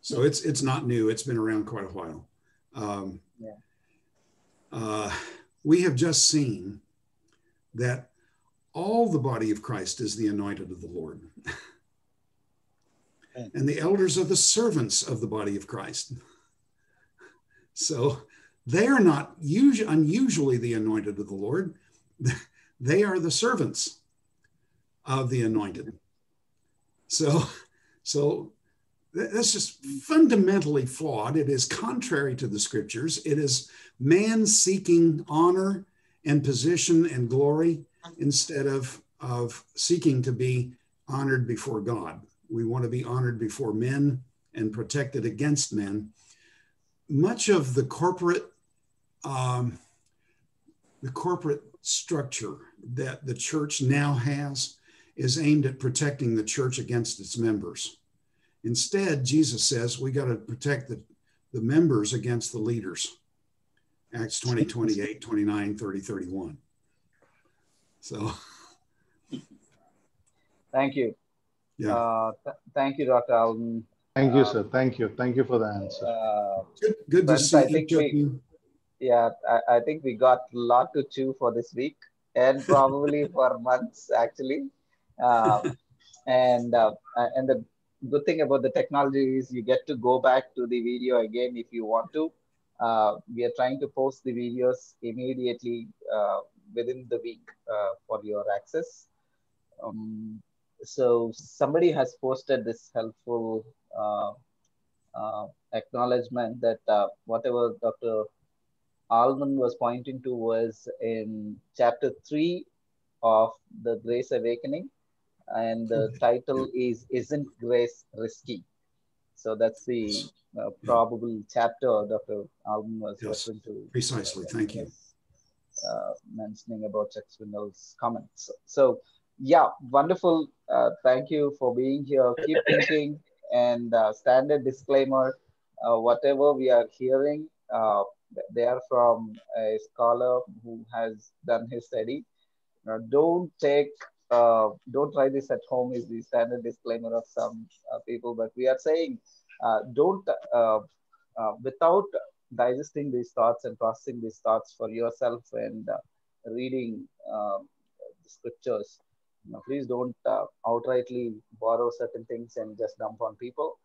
S1: So it's it's not new. It's been around quite a while. Um, yeah. Uh, we have just seen that all the body of Christ is the anointed of the Lord. and the elders are the servants of the body of Christ. so they are not usually, unusually the anointed of the Lord. <laughs> They are the servants of the anointed. So, so that's just fundamentally flawed. It is contrary to the scriptures. It is man seeking honor and position and glory instead of, of seeking to be honored before God. We want to be honored before men and protected against men. Much of the corporate um, the corporate structure that the church now has is aimed at protecting the church against its members. Instead, Jesus says we got to protect the, the members against the leaders. Acts 20, 28, 29, 30, 31.
S5: So.
S2: <laughs> Thank you. Yeah.
S5: Uh, th thank you, Dr. Allman. Thank you, uh, sir. Thank you. Thank you for the answer. Uh, good, good to see I think we,
S2: Yeah, I, I, think we got a lot to chew for this week and probably <laughs> for months, actually. Um, and uh, and the good thing about the technology is you get to go back to the video again if you want to. Uh, we are trying to post the videos immediately uh, within the week uh, for your access. Um, so somebody has posted this helpful uh, uh, acknowledgement that whatever Dr. Allman was pointing to was in chapter three of the Grace Awakening, and the title is "Isn't Grace Risky?" So that's the uh, probable yeah. chapter Dr. Allman was yes, referring to. Precisely, thank you. Uh, mentioning about Chuck Swindoll's comments. So, yeah, wonderful. Uh, thank you for being here. Keep <laughs> thinking and uh, standard disclaimer. whatever we are hearing, they are from a scholar who has done his study. Now, don't take uh, don't try this at home is the standard disclaimer of some uh, people, but we are saying uh, don't without digesting these thoughts and processing these thoughts for yourself and uh, reading um, the scriptures. You know, please don't uh, outrightly borrow certain things and just dump on people.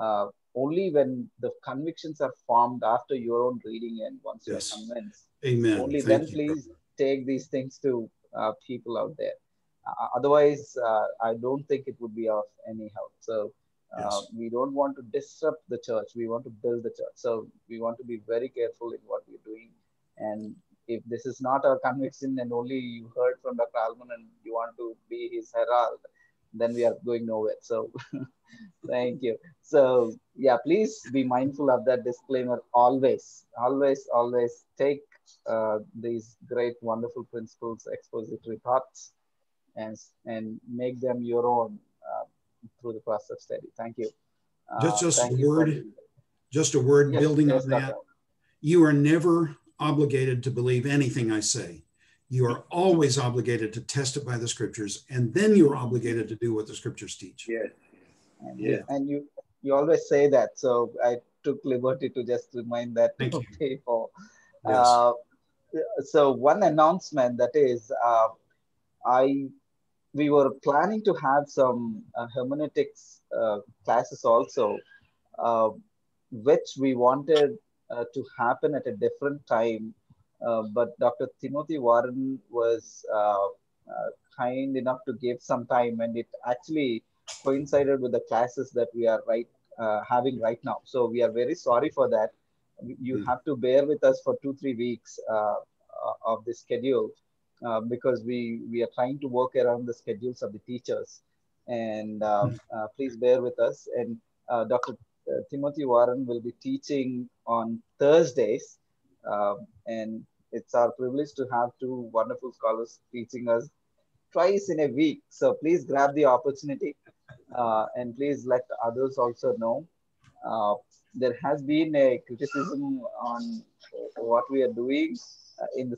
S2: Uh, only when the convictions are formed after your own reading and once yes. you're convinced, Amen. only Thank then you, please brother. take these things to uh, people out there. otherwise, I don't think it would be of any help. So uh, yes. Uh, we don't want to disrupt the church. We want to build the church. So we want to be very careful in what we're doing. And if this is not our conviction and only you heard from Dr. Allman and you want to be his herald, then we are going nowhere. So <laughs> thank you. So yeah, please be mindful of that disclaimer always, always, always take uh, these great, wonderful principles, expository thoughts and, and make them your own through the process of study. Thank you. Uh, just just thank a word,
S1: just a word yes, building yes, on that. You are never obligated to believe anything I say. You are always obligated to test it by the scriptures, and then you're obligated to do what the scriptures
S2: teach. Yes. And, yeah. You, and you you always say that, so I took liberty to just remind that Thank to you. <laughs> people. Yes. Uh, so one announcement that is, uh, I we were planning to have some uh, hermeneutics uh, classes also, uh, which we wanted uh, to happen at a different time. Uh, but Dr. Timothy Warren was uh, kind enough to give some time, and it actually coincided with the classes that we are right having right now. So we are very sorry for that. You mm. have to bear with us for two three weeks of the schedule uh, because we we are trying to work around the schedules of the teachers. And um, hmm. uh, please bear with us. And uh, Dr. Uh, Timothy Warren will be teaching on Thursdays, um, and it's our privilege to have two wonderful scholars teaching us twice in a week. So please grab the opportunity, uh, and please let others also know. there has been a criticism on what we are doing in the